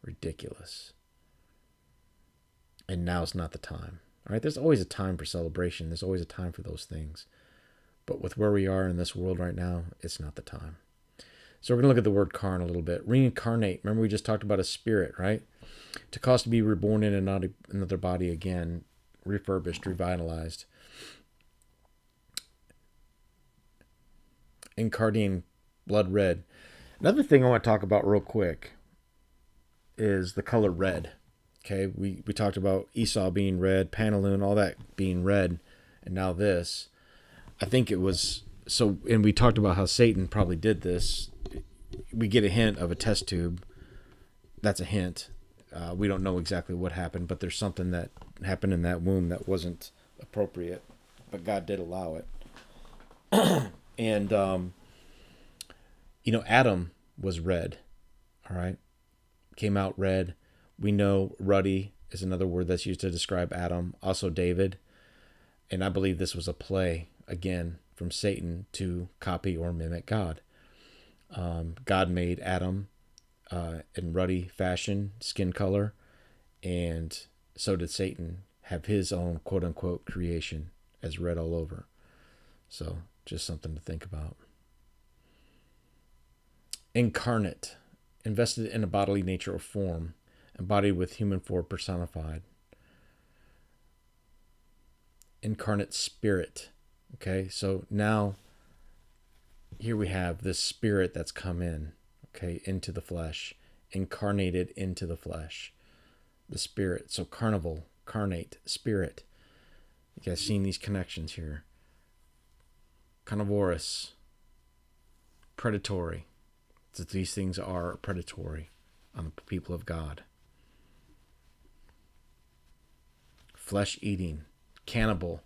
ridiculous. And now's not the time. All right, there's always a time for celebration, there's always a time for those things. But with where we are in this world right now, it's not the time. So we're going to look at the word carn a little bit. Reincarnate. Remember, we just talked about a spirit, right? To cause to be reborn in another body again refurbished, revitalized. Encardian blood red. Another thing I want to talk about real quick is the color red. Okay, we, we talked about Esau being red, Pantaloon, all that being red, and now this. I think it was so, and we talked about how Satan probably did this. We get a hint of a test tube. That's a hint. Uh, we don't know exactly what happened, but there's something that happened in that womb that wasn't appropriate, but God did allow it. [clears throat] and um, you know, Adam was red. All right, came out red. We know ruddy is another word that's used to describe Adam. Also David, and I believe this was a play again from Satan to copy or mimic God. Um, God made Adam uh, in ruddy fashion, skin color, and so did Satan have his own quote unquote creation as red all over. So just something to think about. Incarnate, invested in a bodily nature or form, embodied with human form personified. Incarnate spirit. Okay, so now here we have this spirit that's come in okay, into the flesh, incarnated into the flesh, the spirit. So carnival, carnate, spirit. You guys seeing these connections here? Carnivorous, predatory. That these things are predatory on the people of God. Flesh eating, cannibal,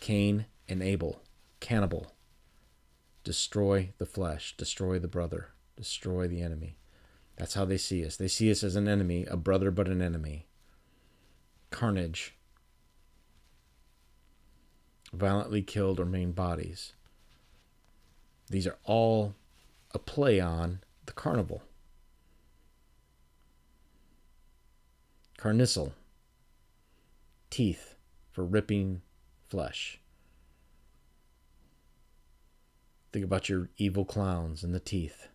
Cain and Abel, cannibal. Destroy the flesh, destroy the brother destroy the enemy. That's how they see us. They see us as an enemy, a brother but an enemy. Carnage. Violently killed or maimed bodies. These are all a play on the carnival. Carnicle. Teeth for ripping flesh. Think about your evil clowns and the teeth.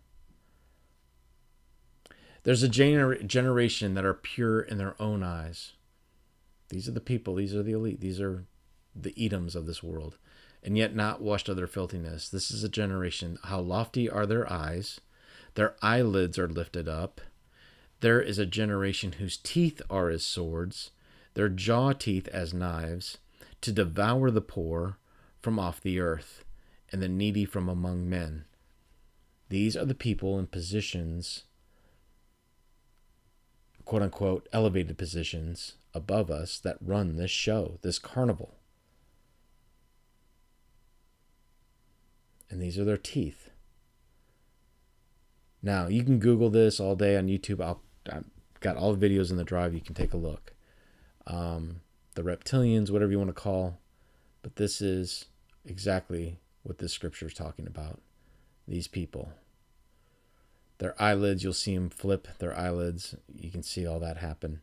There's a gener- generation that are pure in their own eyes. These are the people, these are the elite, these are the Edoms of this world, and yet not washed of their filthiness. This is a generation. How lofty are their eyes? Their eyelids are lifted up. There is a generation whose teeth are as swords, their jaw teeth as knives, to devour the poor from off the earth, and the needy from among men. These are the people in positions quote unquote elevated positions above us that run this show, this carnival. And these are their teeth. Now, you can Google this all day on YouTube. I'll, I've got all the videos in the drive. You can take a look. Um, the reptilians, whatever you want to call, but this is exactly what this scripture is talking about. These people their eyelids, you'll see them flip their eyelids. You can see all that happen.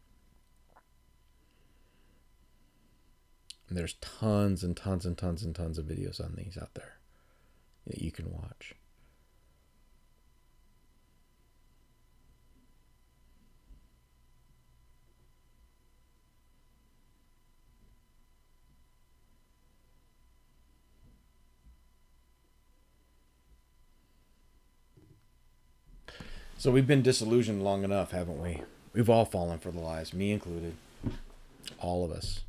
And there's tons and tons and tons and tons of videos on these out there that you can watch. So we've been disillusioned long enough, haven't we? We've all fallen for the lies, me included. All of us.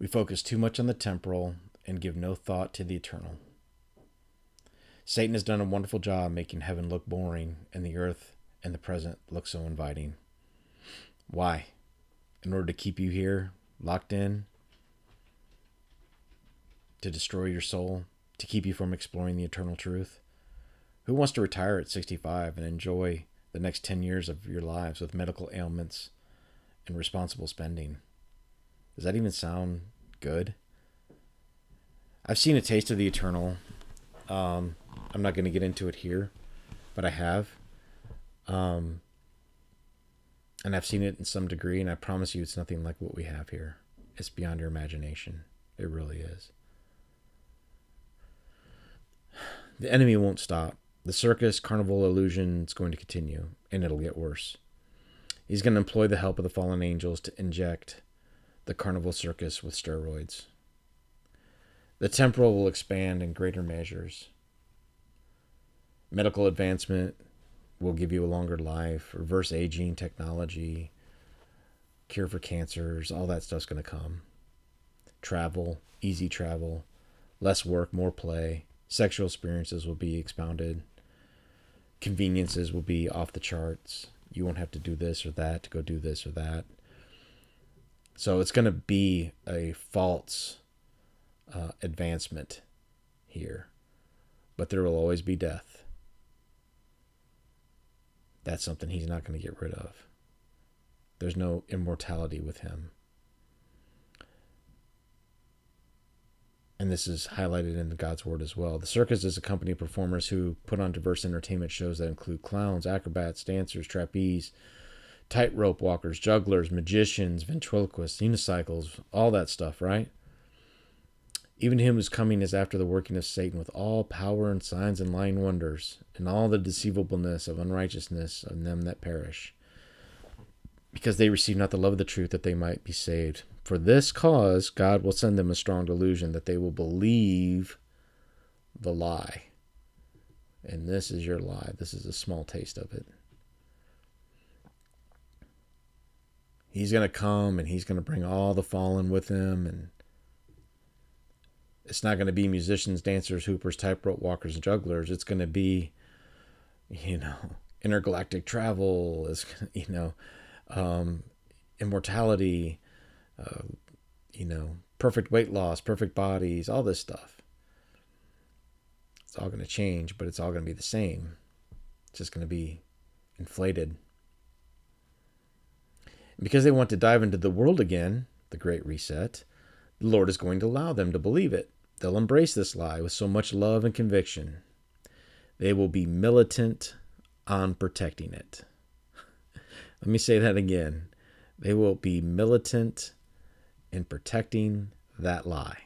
We focus too much on the temporal and give no thought to the eternal. Satan has done a wonderful job making heaven look boring and the earth and the present look so inviting. Why? In order to keep you here, locked in, to destroy your soul, to keep you from exploring the eternal truth? Who wants to retire at 65 and enjoy the next 10 years of your lives with medical ailments and responsible spending? Does that even sound good? I've seen a taste of the eternal. Um, I'm not going to get into it here, but I have. Um, and I've seen it in some degree, and I promise you it's nothing like what we have here. It's beyond your imagination. It really is. The enemy won't stop. The circus carnival illusion is going to continue, and it'll get worse. He's going to employ the help of the fallen angels to inject the carnival circus with steroids. The temporal will expand in greater measures. Medical advancement will give you a longer life, reverse aging technology, cure for cancers, all that stuff's going to come. Travel, easy travel, less work, more play, sexual experiences will be expounded, conveniences will be off the charts. You won't have to do this or that to go do this or that. So it's going to be a false uh, advancement here, but there will always be death. That's something he's not going to get rid of. There's no immortality with him. And this is highlighted in God's Word as well. The circus is a company of performers who put on diverse entertainment shows that include clowns, acrobats, dancers, trapeze, tightrope walkers, jugglers, magicians, ventriloquists, unicycles, all that stuff, right? Even him whose coming is after the working of Satan with all power and signs and lying wonders, and all the deceivableness of unrighteousness of them that perish, because they receive not the love of the truth that they might be saved. For this cause, God will send them a strong delusion that they will believe the lie. And this is your lie. This is a small taste of it. He's going to come and he's going to bring all the fallen with him. And it's not going to be musicians, dancers, hoopers, tightrope walkers, and jugglers. It's going to be, you know, [laughs] intergalactic travel, is you know, um, immortality, uh, you know, perfect weight loss, perfect bodies, all this stuff. It's all going to change, but it's all going to be the same. It's just going to be inflated. And because they want to dive into the world again, the Great Reset, the Lord is going to allow them to believe it. They'll embrace this lie with so much love and conviction. They will be militant on protecting it. Let me say that again. They will be militant in protecting that lie.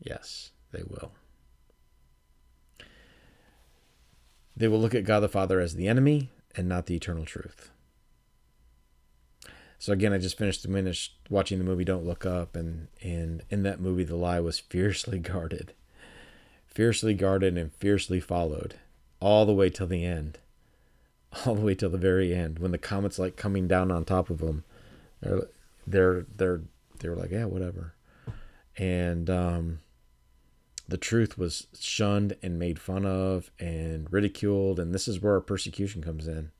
Yes, they will. They will look at God the Father as the enemy and not the eternal truth. So again, I just finished finished watching the movie Don't Look Up, and and in that movie, the lie was fiercely [laughs] guarded, fiercely guarded and fiercely followed, all the way till the end, [laughs] all the way till the very end, when the comet's like coming down on top of them. They're they're they're they were like, yeah, whatever. And um, the truth was shunned and made fun of and ridiculed, and this is where our persecution comes in.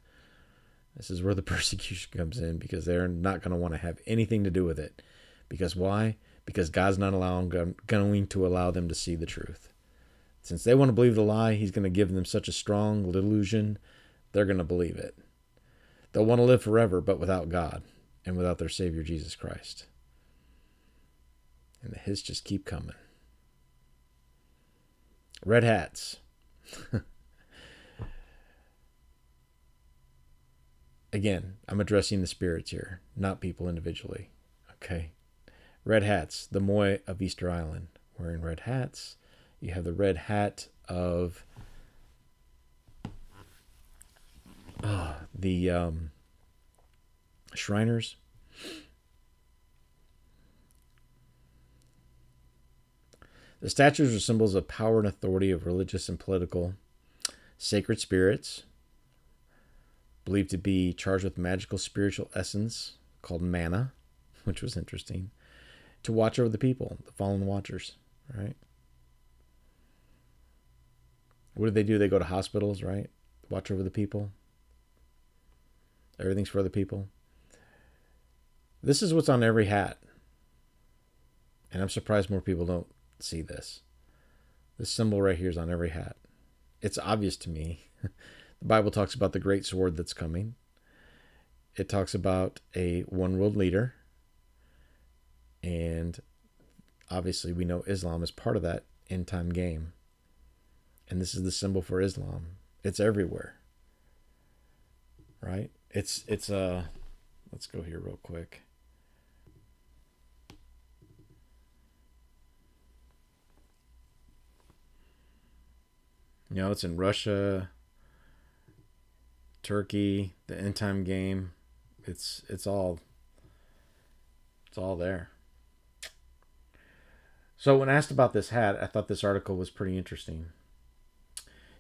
This is where the [laughs] persecution comes in because they're not going to want to have anything to do with it. Because why? Because God's not allowing going to allow them to see the truth. Since they want to believe the lie, He's going to give them such a strong delusion, they're going to believe it. They'll want to live forever, but without God and without their Savior Jesus Christ. And the hits just keep coming. Red hats. [laughs] Again, I'm addressing the spirits here, not people individually. Okay. Red hats, the Moai of Easter Island, wearing red hats. You have the red hat of uh, [sighs] the um, Shriners. The statues are symbols of power and authority of religious and political. sacred spirits, believed to be charged with magical spiritual essence called mana, [laughs] which was interesting, to watch over the people, the fallen watchers, right? What do they do? They go to hospitals, right? Watch over the people. Everything's for the people. This is what's on every hat. And I'm surprised more people don't see this. This symbol right here is on every hat. It's obvious to me. [laughs] the Bible talks about the great sword that's coming. It talks about a one world leader. And obviously, we know Islam is part of that end time game. And this is the symbol for Islam. It's everywhere. Right? It's it's uh let's go here real quick. You know, it's in Russia, Turkey, the end time game. It's it's all it's all there. So when asked about this hat, I thought this article was pretty interesting.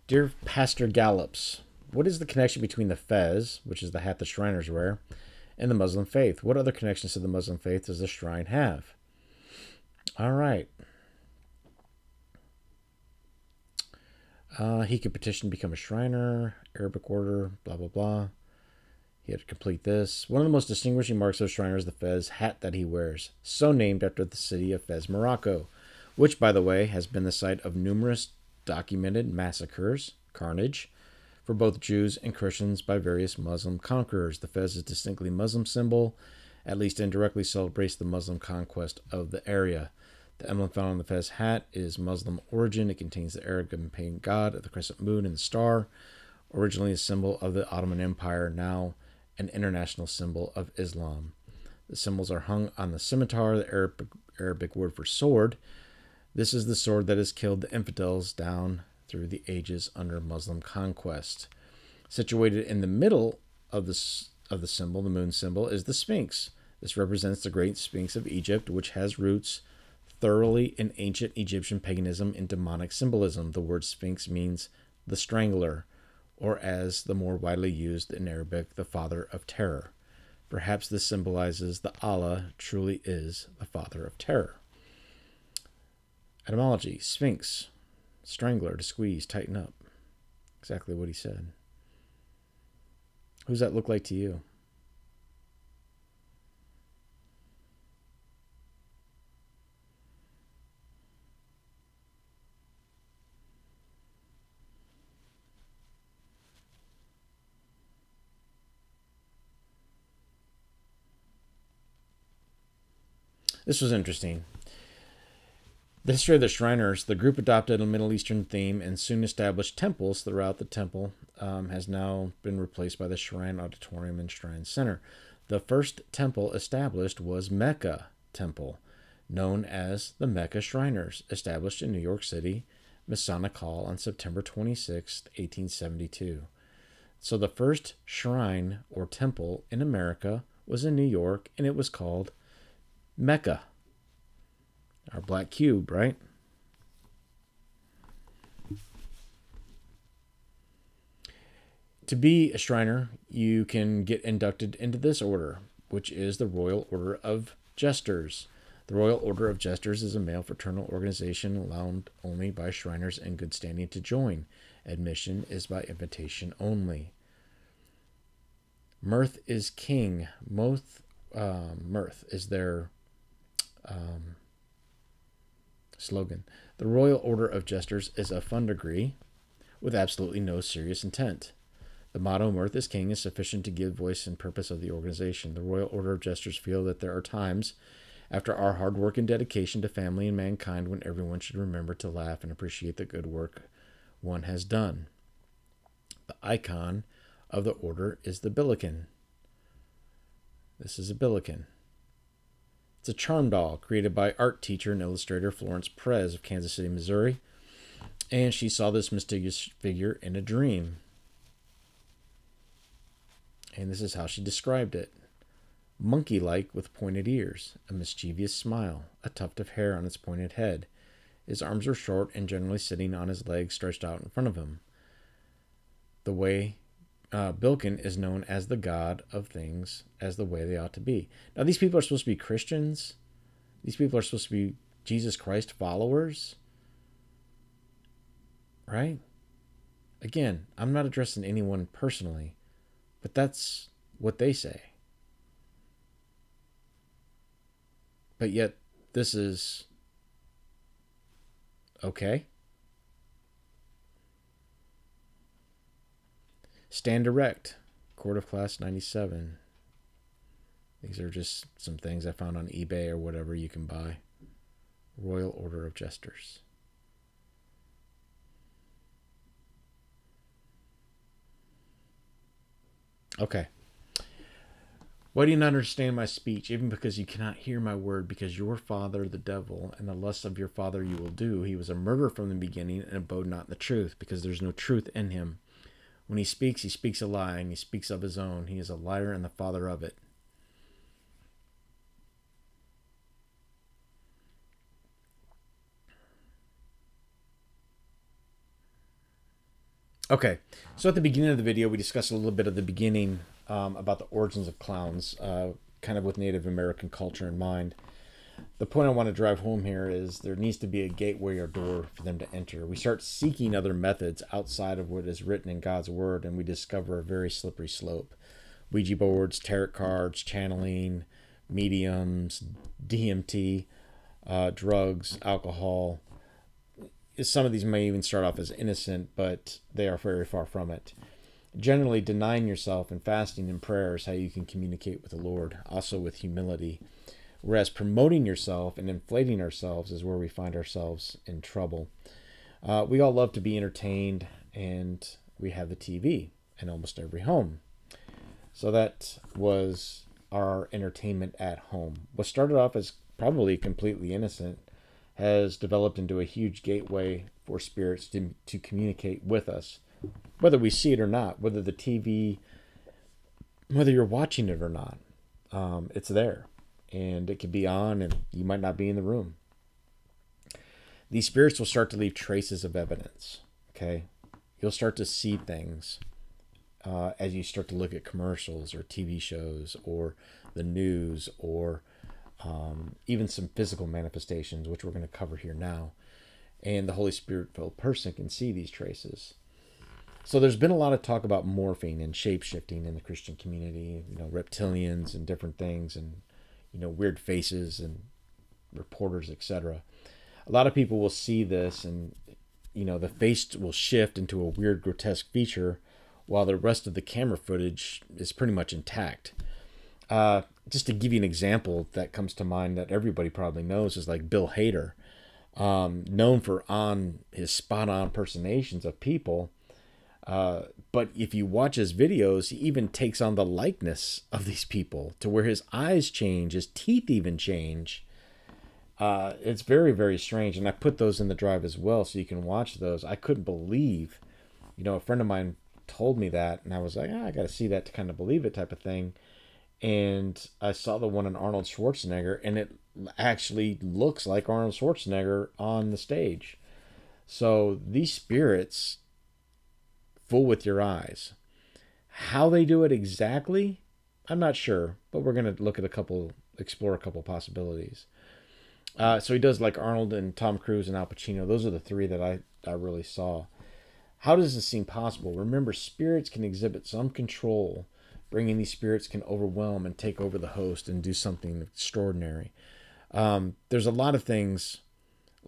Dear Pastor Gallups, what is the connection between the fez, which is the hat the Shriners wear, and the Muslim faith? What other connections to the Muslim faith does the shrine have? All right. Uh, he could petition to become a Shriner, Arabic order, blah, blah, blah. He had to complete this. One of the most distinguishing marks of Shriner is the fez hat that he wears, so named after the city of Fez, Morocco, which, by the way, has been the site of numerous documented massacres, carnage, for both Jews and Christians by various Muslim conquerors. The fez is distinctly Muslim symbol, at least indirectly celebrates the Muslim conquest of the area. The emblem found on the fez hat is Muslim origin. It contains the Arab pagan god of the crescent moon and the star, originally a symbol of the Ottoman Empire, now an international symbol of Islam. The symbols are hung on the scimitar, the Arabic, Arabic word for sword. This is the sword that has killed the infidels down through the ages under Muslim conquest. Situated in the middle of the, of the symbol, the moon symbol, is the Sphinx. This represents the great Sphinx of Egypt, which has roots thoroughly in ancient Egyptian paganism and demonic symbolism. The word Sphinx means the strangler, or as the more widely used in Arabic, the father of terror. Perhaps this symbolizes that Allah truly is the father of terror. Etymology Sphinx, strangler, to squeeze, tighten up. Exactly what he said. Who's that look like to you? This was interesting. The history of the Shriners, the group adopted a Middle Eastern theme and soon established temples throughout the temple, um, has now been replaced by the Shrine Auditorium and Shrine Center. The first temple established was Mecca Temple, known as the Mecca Shriners, established in New York City, Masonic Hall on September 26, 1872. So the first shrine or temple in America was in New York and it was called Mecca. Our black cube, right? To be a Shriner, you can get inducted into this order, which is the Royal Order of Jesters. The Royal Order of Jesters is a male fraternal organization allowed only by Shriners in good standing to join. Admission is by invitation only. Mirth is king. Most uh, mirth is their um, slogan. The Royal Order of Jesters is a fun degree with absolutely no serious intent. The motto, Mirth is King, is sufficient to give voice and purpose of the organization. The Royal Order of Jesters feel that there are times after our hard work and dedication to family and mankind when everyone should remember to laugh and appreciate the good work one has done. The icon of the order is the Billiken. This is a Billiken. It's a charm doll created by art teacher and illustrator Florence Pretz of Kansas City, Missouri. And she saw this mysterious figure in a dream. And this is how she described it monkey like with pointed ears, a mischievous smile, a tuft of hair on its pointed head. His arms are short and generally sitting on his legs stretched out in front of him. the way uh, Billiken is known as the God of things as the way they ought to be. Now, these people are supposed to be Christians. These people are supposed to be Jesus Christ followers. Right? Again, I'm not addressing anyone personally, but that's what they say. But yet, this is okay. Stand erect, Court of Class 97. These are just some things I found on eBay or whatever you can buy. Royal Order of Jesters. Okay. Why do you not understand my speech, even because you cannot hear my word? Because your father, the devil, and the lusts of your father you will do. He was a murderer from the beginning and abode not in the truth, because there's no truth in him. When he speaks, he speaks a lie, and he speaks of his own. He is a liar and the father of it. Okay, so at the beginning of the video, we discussed a little bit of the beginning um, about the origins of clowns, uh, kind of with Native American culture in mind. The point I want to drive home here is there needs to be a gateway or door for them to enter. We start seeking other methods outside of what is written in God's Word, and we discover a very slippery slope. Ouija boards, tarot cards, channeling, mediums, DMT, uh, drugs, alcohol, some of these may even start off as innocent, but they are very far from it. Generally, denying yourself and fasting and prayer is how you can communicate with the Lord, also with humility. Whereas promoting yourself and inflating ourselves is where we find ourselves in trouble. Uh, we all love to be entertained, and we have the TV in almost every home. So that was our entertainment at home. What started off as probably completely innocent has developed into a huge gateway for spirits to, to communicate with us, whether we see it or not, whether the TV, whether you're watching it or not. Um, it's there and it could be on and you might not be in the room. These spirits will start to leave traces of evidence. Okay. You'll start to see things uh, as you start to look at commercials or TV shows or the news or um, even some physical manifestations, which we're going to cover here now. And the Holy Spirit filled person can see these traces. So there's been a lot of talk about morphing and shape shifting in the Christian community, you know, reptilians and different things, and you know, weird faces and reporters, etc. A lot of people will see this, and you know, the face will shift into a weird, grotesque feature, while the rest of the camera footage is pretty much intact. Uh, just to give you an example that comes to mind that everybody probably knows is like Bill Hader, um, known for on his spot on impersonations of people. Uh, but if you watch his videos, he even takes on the likeness of these people to where his eyes change, his teeth even change. Uh, it's very, very strange. And I put those in the drive as well so you can watch those. I couldn't believe, you know, a friend of mine told me that, and I was like, oh, I got to see that to kind of believe it, type of thing and I saw the one on Arnold Schwarzenegger, and it actually looks like Arnold Schwarzenegger on the stage. So these spirits fool with your eyes. How they do it exactly, I'm not sure, but we're gonna look at a couple, explore a couple possibilities. Uh, so he does like Arnold and Tom Cruise and Al Pacino. Those are the three that I I really saw. How does this seem possible? Remember, spirits can exhibit some control bringing these spirits can overwhelm and take over the host and do something extraordinary. Um, there's a lot of things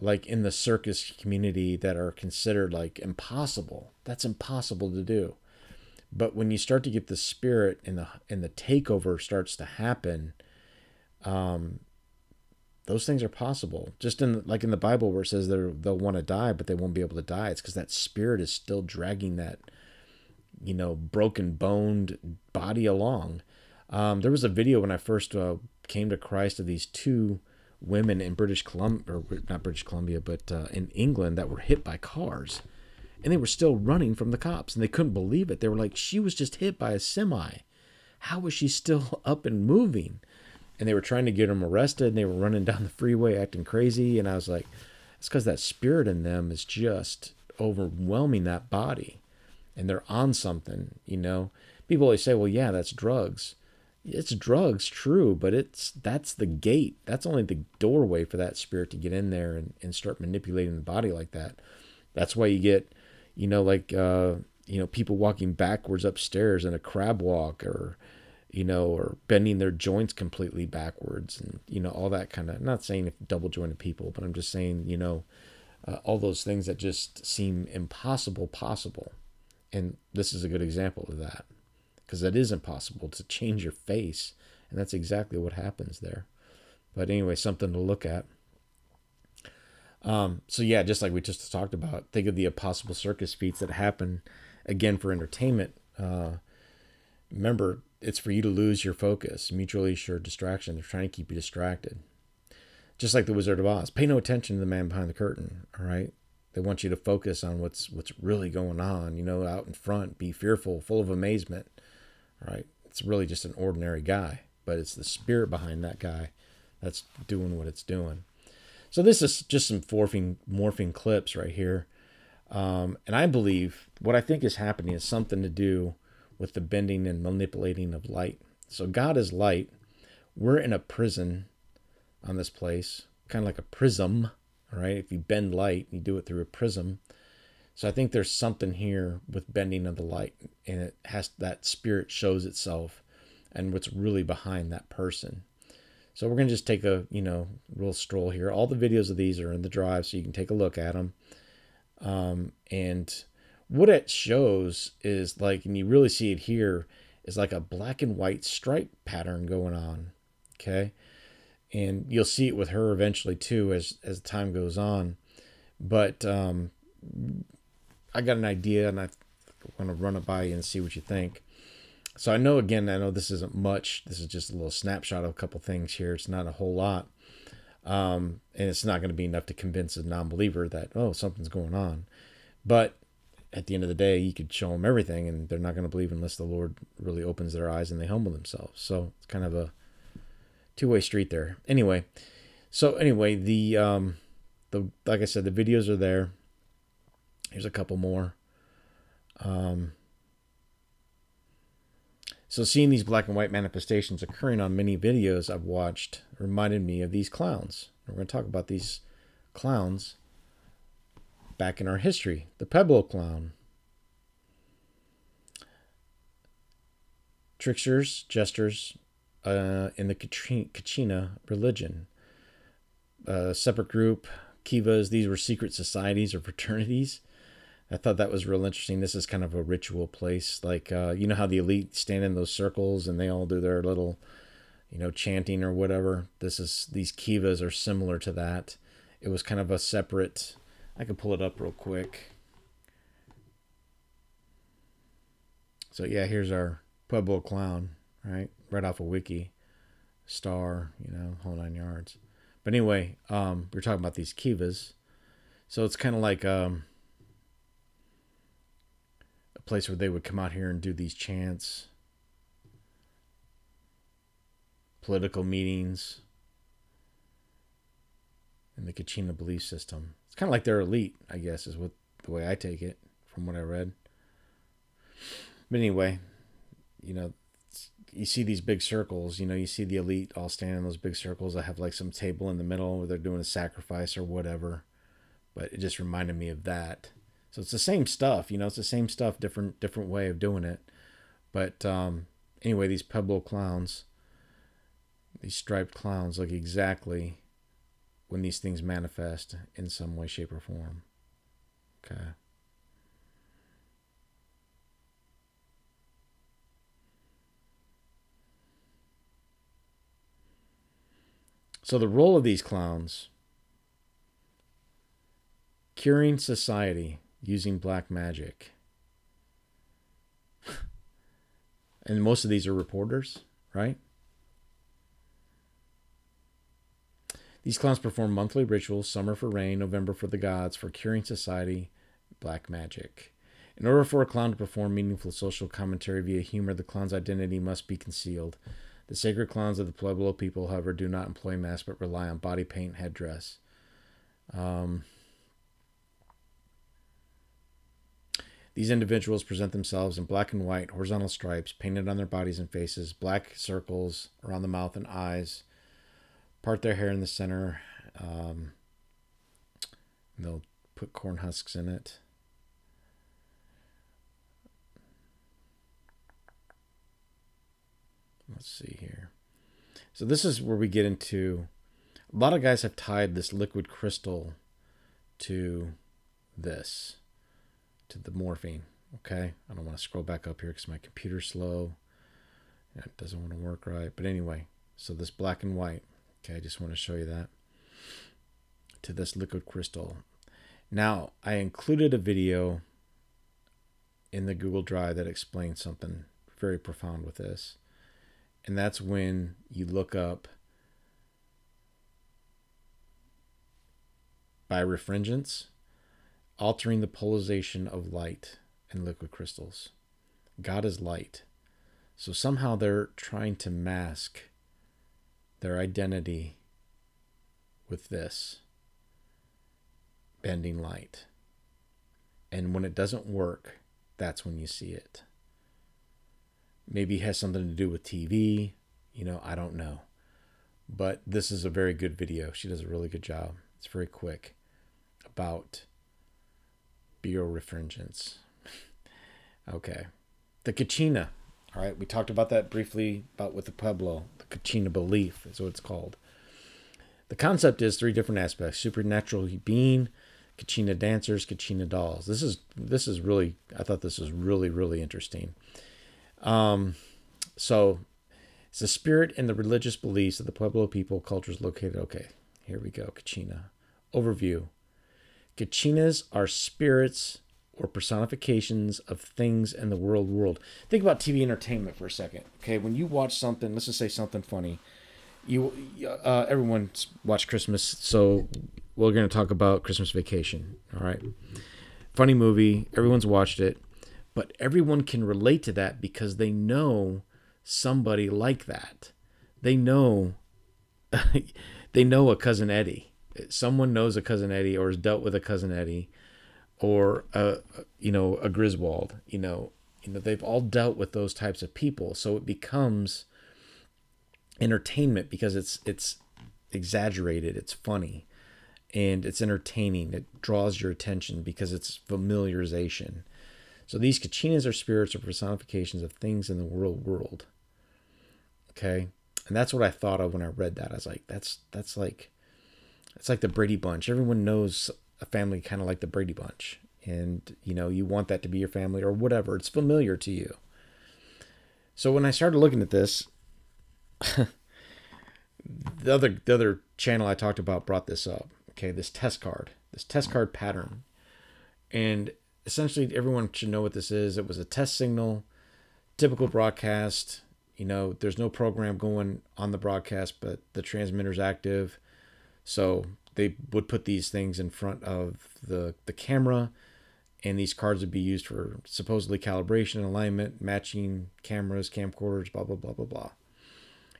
like in the circus community that are considered like impossible. That's impossible to do. But when you start to get the spirit and the and the takeover starts to happen, um, those things are possible. Just in like in the Bible where it says they they'll want to die, but they won't be able to die. It's because that spirit is still dragging that you know, broken boned body along. Um, there was a video when I first uh, came to Christ of these two women in British Columbia, or not British Columbia, but uh, in England that were hit by cars. And they were still running from the cops and they couldn't believe it. They were like, she was just hit by a semi. How was she still [laughs] up and moving? And they were trying to get them arrested and they were running down the freeway acting crazy. And I was like, it's because that spirit in them is just overwhelming that body and they're on something, you know. People always say, "Well, yeah, that's drugs." It's drugs, true, but it's that's the gate. That's only the doorway for that spirit to get in there and, and start manipulating the body like that. That's why you get, you know, like uh, you know, people walking backwards upstairs in a crab walk or you know, or bending their joints completely backwards and, you know, all that kind of, not saying if double jointed people, but I'm just saying, you know, uh, all those things that just seem impossible possible. And this is a good example of that because it is impossible to change your face. And that's exactly what happens there. But anyway, something to look at. Um, so yeah, just like we just talked about, think of the impossible circus feats that happen again for entertainment. Uh, remember, it's for you to lose your focus, mutually assured distraction. They're trying to keep you distracted. Just like the Wizard of Oz. Pay no attention to the man behind the curtain, all right? They want you to focus on what's what's really going on, you know, out in front, be fearful, full of amazement. Right? It's really just an ordinary guy, but it's the spirit behind that guy that's doing what it's doing. So this is just some morphing morphing clips right here. Um, and I believe what I think is happening is something to do with the bending and manipulating of light. So God is light. We're in a prison on this place, kind of like a prism, all right? If you bend light, you do it through a prism. So I think there's something here with bending of the light, and it has that spirit shows itself, and what's really behind that person. So we're gonna just take a you know real stroll here. All the videos of these are in the drive, so you can take a look at them. Um, and what it shows is like, and you really see it here, is like a black and white stripe pattern going on. Okay. And you'll see it with her eventually too as as time goes on. But um, I got an idea and I want to run it by you and see what you think. So I know again, I know this isn't much. This is just a little snapshot of a couple things here. It's not a whole lot. Um, and it's not going to be enough to convince a non-believer that oh something's going on. But at the end of the day, you could show them everything, and they're not going to believe unless the Lord really opens their eyes and they humble themselves. So it's kind of a two-way street there. Anyway, so anyway, the um, the like I said, the videos are there. Here's a couple more. Um, so seeing these black and white manifestations occurring on many videos I've watched reminded me of these clowns. We're going to talk about these clowns back in our history, the Pueblo clown. Tricksters, jesters uh, in the Kachina religion. A separate group, Kivas, these were secret societies or fraternities. I thought that was real interesting. This is kind of a ritual place. Like, uh, you know how the elite stand in those circles and they all do their little, you know, chanting or whatever? This is, these Kivas are similar to that. It was kind of a separate I can pull it up real quick. So yeah, here's our Pueblo clown, right? Right off a of wiki. Star, you know, whole nine yards. But anyway, um, we're talking about these kivas. So it's kind of like um, place where they would come out here and do these chants, political meetings, in the Kachina belief system. It's kind of like they're elite, I guess, is what the way I take it from what I read. But anyway, you know, you see these big circles. You know, you see the elite all standing in those big circles. I have like some table in the middle where they're doing a sacrifice or whatever. But it just reminded me of that. So it's the same stuff. You know, it's the same stuff, different different way of doing it. But um, anyway, these Pueblo clowns, these striped clowns, look exactly when these things manifest in some way, shape, or form. Okay. So, the role of these clowns curing society using black magic. [laughs] and most of these are reporters, right? These clowns perform monthly rituals, summer for rain, November for the gods, for curing society, black magic. In order for a clown to perform meaningful social commentary via humor, the clown's identity must be concealed. The sacred clowns of the Pueblo people, however, do not employ masks but rely on body paint headdress. Um, These individuals present themselves in black and white horizontal stripes painted on their bodies and faces, black circles around the mouth and eyes, part their hair in the center. Um, they'll put corn husks in it. Let's see here. So this is where we get into a lot of guys have tied this liquid crystal to this, to the morphing. Okay, I don't want to scroll back up here because my computer's slow. It doesn't want to work right. But anyway, so this black and white. Okay, I just want to show you that to this liquid crystal. Now, I included a video in the Google Drive that explains something very profound with this. And that's when you look up birefringence, altering the polarization of light in liquid crystals. God is light. So somehow they're trying to mask their identity with this bending light. And when it doesn't work, that's when you see it. Maybe it has something to do with TV, you know, I don't know. But this is a very good video. She does a really good job. It's very quick about birefringence. okay. The Kachina. All right, we talked about that briefly about with the Pueblo. The Kachina belief is what it's called. The concept is three different aspects: supernatural being, Kachina dancers, Kachina dolls. This is this is really I thought this was really really interesting. Um, so it's the spirit and the religious beliefs of the Pueblo people cultures located. Okay, here we go. Kachina overview. Kachinas are spirits or personifications of things in the world world. Think about TV entertainment for a second. Okay, when you watch something, let's just say something funny, you uh, everyone's watched Christmas, so we're going to talk about Christmas Vacation. All right, funny movie, everyone's watched it, but everyone can relate to that because they know somebody like that. They know, [laughs] they know a cousin Eddie. Someone knows a cousin Eddie or has dealt with a cousin Eddie or a you know a Griswold. You know, you know they've all dealt with those types of people, so it becomes entertainment because it's it's exaggerated, it's funny, and it's entertaining. It draws your attention because it's familiarization. So these kachinas are spirits or personifications of things in the world world. Okay, and that's what I thought of when I read that. I was like, that's that's like, it's like the Brady Bunch. Everyone knows a family kind of like the Brady Bunch, and you know you want that to be your family or whatever. It's familiar to you. So when I started looking at this, [laughs] the other the other channel I talked about brought this up. Okay, this test card, this test card pattern, and essentially everyone should know what this is. It was a test signal, typical broadcast. You know, there's no program going on the broadcast, but the transmitter's active. So they would put these things in front of the the camera and these cards would be used for supposedly calibration alignment matching cameras camcorders blah blah blah blah blah.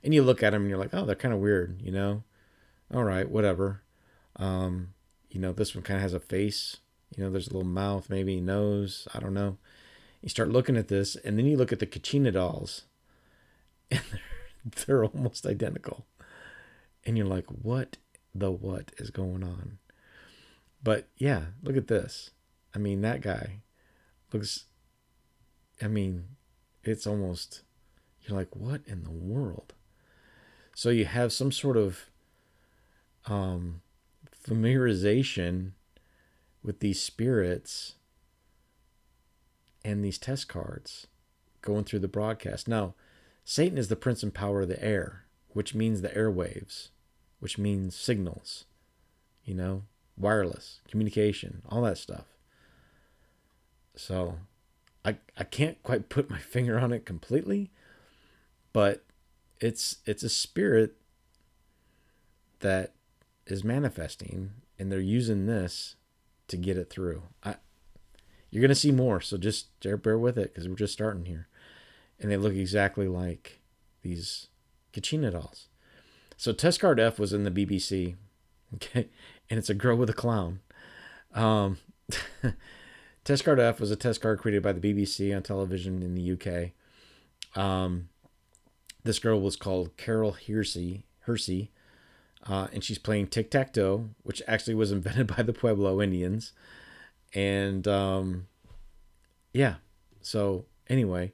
And you look at them and you're like oh they're kind of weird you know? All right whatever. Um, you know this one kind of has a face. You know there's a little mouth maybe nose i don't know. You start looking at this and then you look at the kachina dolls [laughs] and they're, they're almost identical. And you're like what the what is going on. But yeah, look at this. I mean, that guy looks, I mean, it's almost, you're like, what in the world? So you have some sort of um, familiarization with these spirits and these test cards going through the broadcast. Now, Satan is the prince and power of the air, which means the airwaves which means signals, you know, wireless, communication, all that stuff. So I I can't quite put my [laughs] finger on it completely, but it's it's a spirit that is manifesting and they're using this to get it through. I you're gonna see more, so just bear with it because we're just starting here, and they look exactly like these Kachina dolls. So Test Card F was in the BBC, [laughs] okay, and it's a girl with a clown. Um, [laughs] Test Card F was a test card created by the BBC on television in the UK. Um, this girl was called Carol Hersey, Hersey uh, and she's playing tic tac toe, which actually was [laughs] invented by the Pueblo Indians. And um, yeah, so anyway,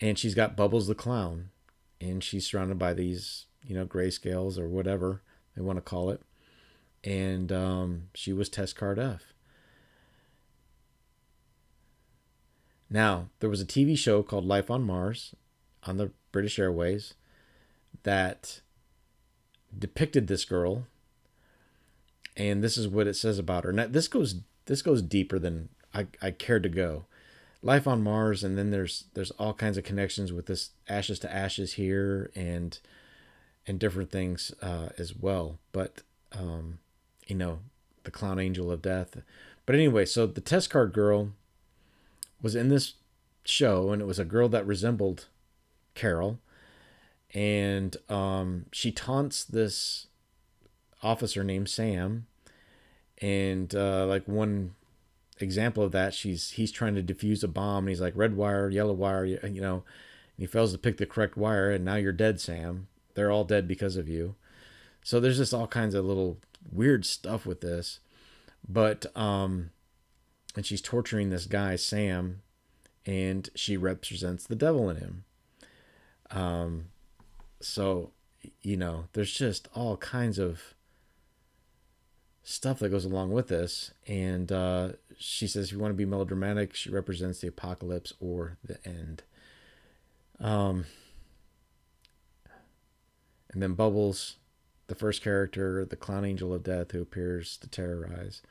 and she's got Bubbles the clown, and she's surrounded by these, you know, grayscales or whatever they want to call it. And um, she was test card F. Now, there was a TV show called Life on Mars on the British Airways that depicted this girl and this is what it says about her. Now this goes this goes deeper than I, I cared to go. Life on Mars, and then there's there's all kinds of connections with this ashes to ashes here and and different things uh, as well. But um, you know, the clown angel of death. But anyway, so the test card girl was in this show, and it was a girl that resembled Carol, and um, she taunts this officer named Sam, and uh, like one example of that, she's he's trying to defuse a bomb, and he's like red wire, yellow wire, you know, and he fails to pick the correct wire, and now you're dead, Sam. They're all dead because of you. So there's just all kinds of little weird stuff with this, but um, and she's torturing this guy Sam, and she represents the devil in him. Um, so, you know, there's just all kinds of stuff that goes along with this. And uh, she says, if you want to be melodramatic, she represents the apocalypse or the end. Um, and then Bubbles, the first character, the clown angel of death who appears to terrorize.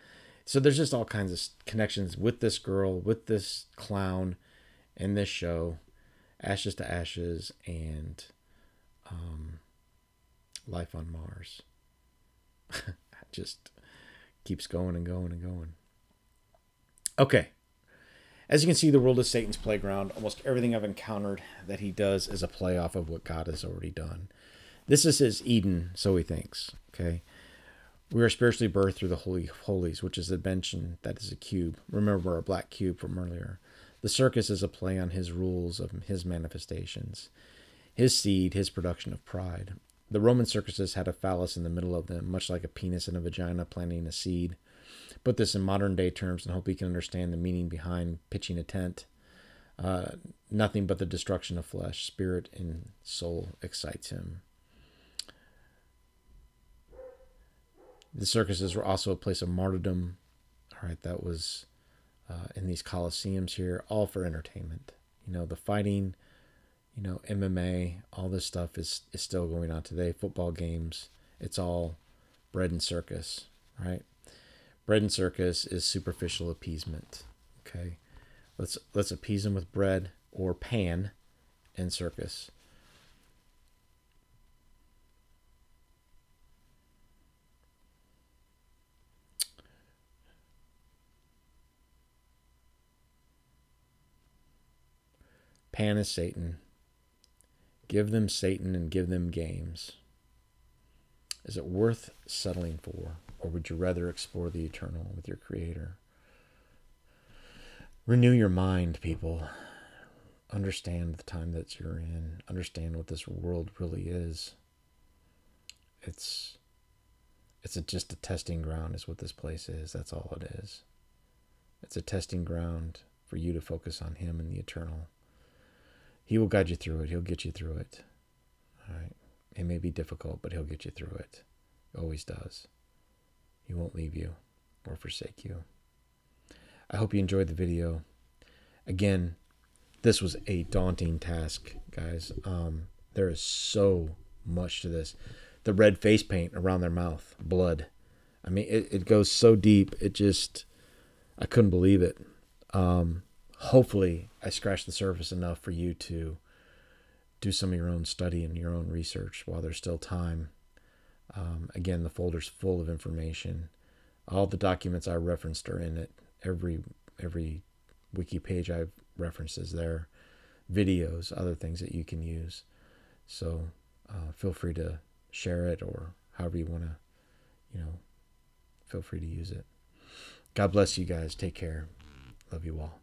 So there's just all kinds of connections with this girl, with this clown in this show, Ashes to Ashes, and um, life on Mars. [laughs] Just keeps going and going and going. Okay. As you can see, the world is Satan's playground. Almost everything I've encountered that he does is a play off of what God has already done. This is his Eden, so he thinks. Okay. We are spiritually birthed through the Holy Holies, which is a dimension that is a cube. Remember our black cube from earlier. The circus is a play on his rules of his manifestations his seed, his production of pride. The Roman circuses had a phallus in the middle of them, much like a penis and a vagina planting a seed. Put this in modern day terms and hope you can understand the meaning behind pitching a tent. Uh, nothing but the destruction of flesh, spirit, and soul excites him. The circuses were also a place of martyrdom. All right, that was uh, in these coliseums here, all for entertainment. You know, the fighting, you know, MMA, all this stuff is, is still going on today. Football games, it's all bread and circus, right? Bread and circus is superficial appeasement. Okay. Let's let's appease them with bread or pan and circus. Pan is Satan. Give them Satan and give them games. Is it worth settling for, or would you rather explore the eternal with your Creator? Renew your mind, people. Understand the time that you're in. Understand what this world really is. It's it's a, just a testing ground, is what this place is. That's all it is. It's a testing ground for you to focus on Him and the eternal. He will guide you through it. He'll get you through it. All right. It may be difficult, but he'll get you through it. He always does. He won't leave you or forsake you. I hope you enjoyed the video. Again, this was a daunting task, guys. Um, there is so much to this. The red face paint around their mouth, blood. I mean, it, it goes so deep. It just, I couldn't believe it. Um, hopefully I scratched the surface enough for you to do some of your own study and your own research while there's still time. Um, again, the folder's full of information. All the documents I referenced are in it. Every every wiki page I've referenced is there. Videos, other things that you can use. So uh, feel free to share it or however you want to, you know, feel free to use it. God bless you guys. Take care. Love you all.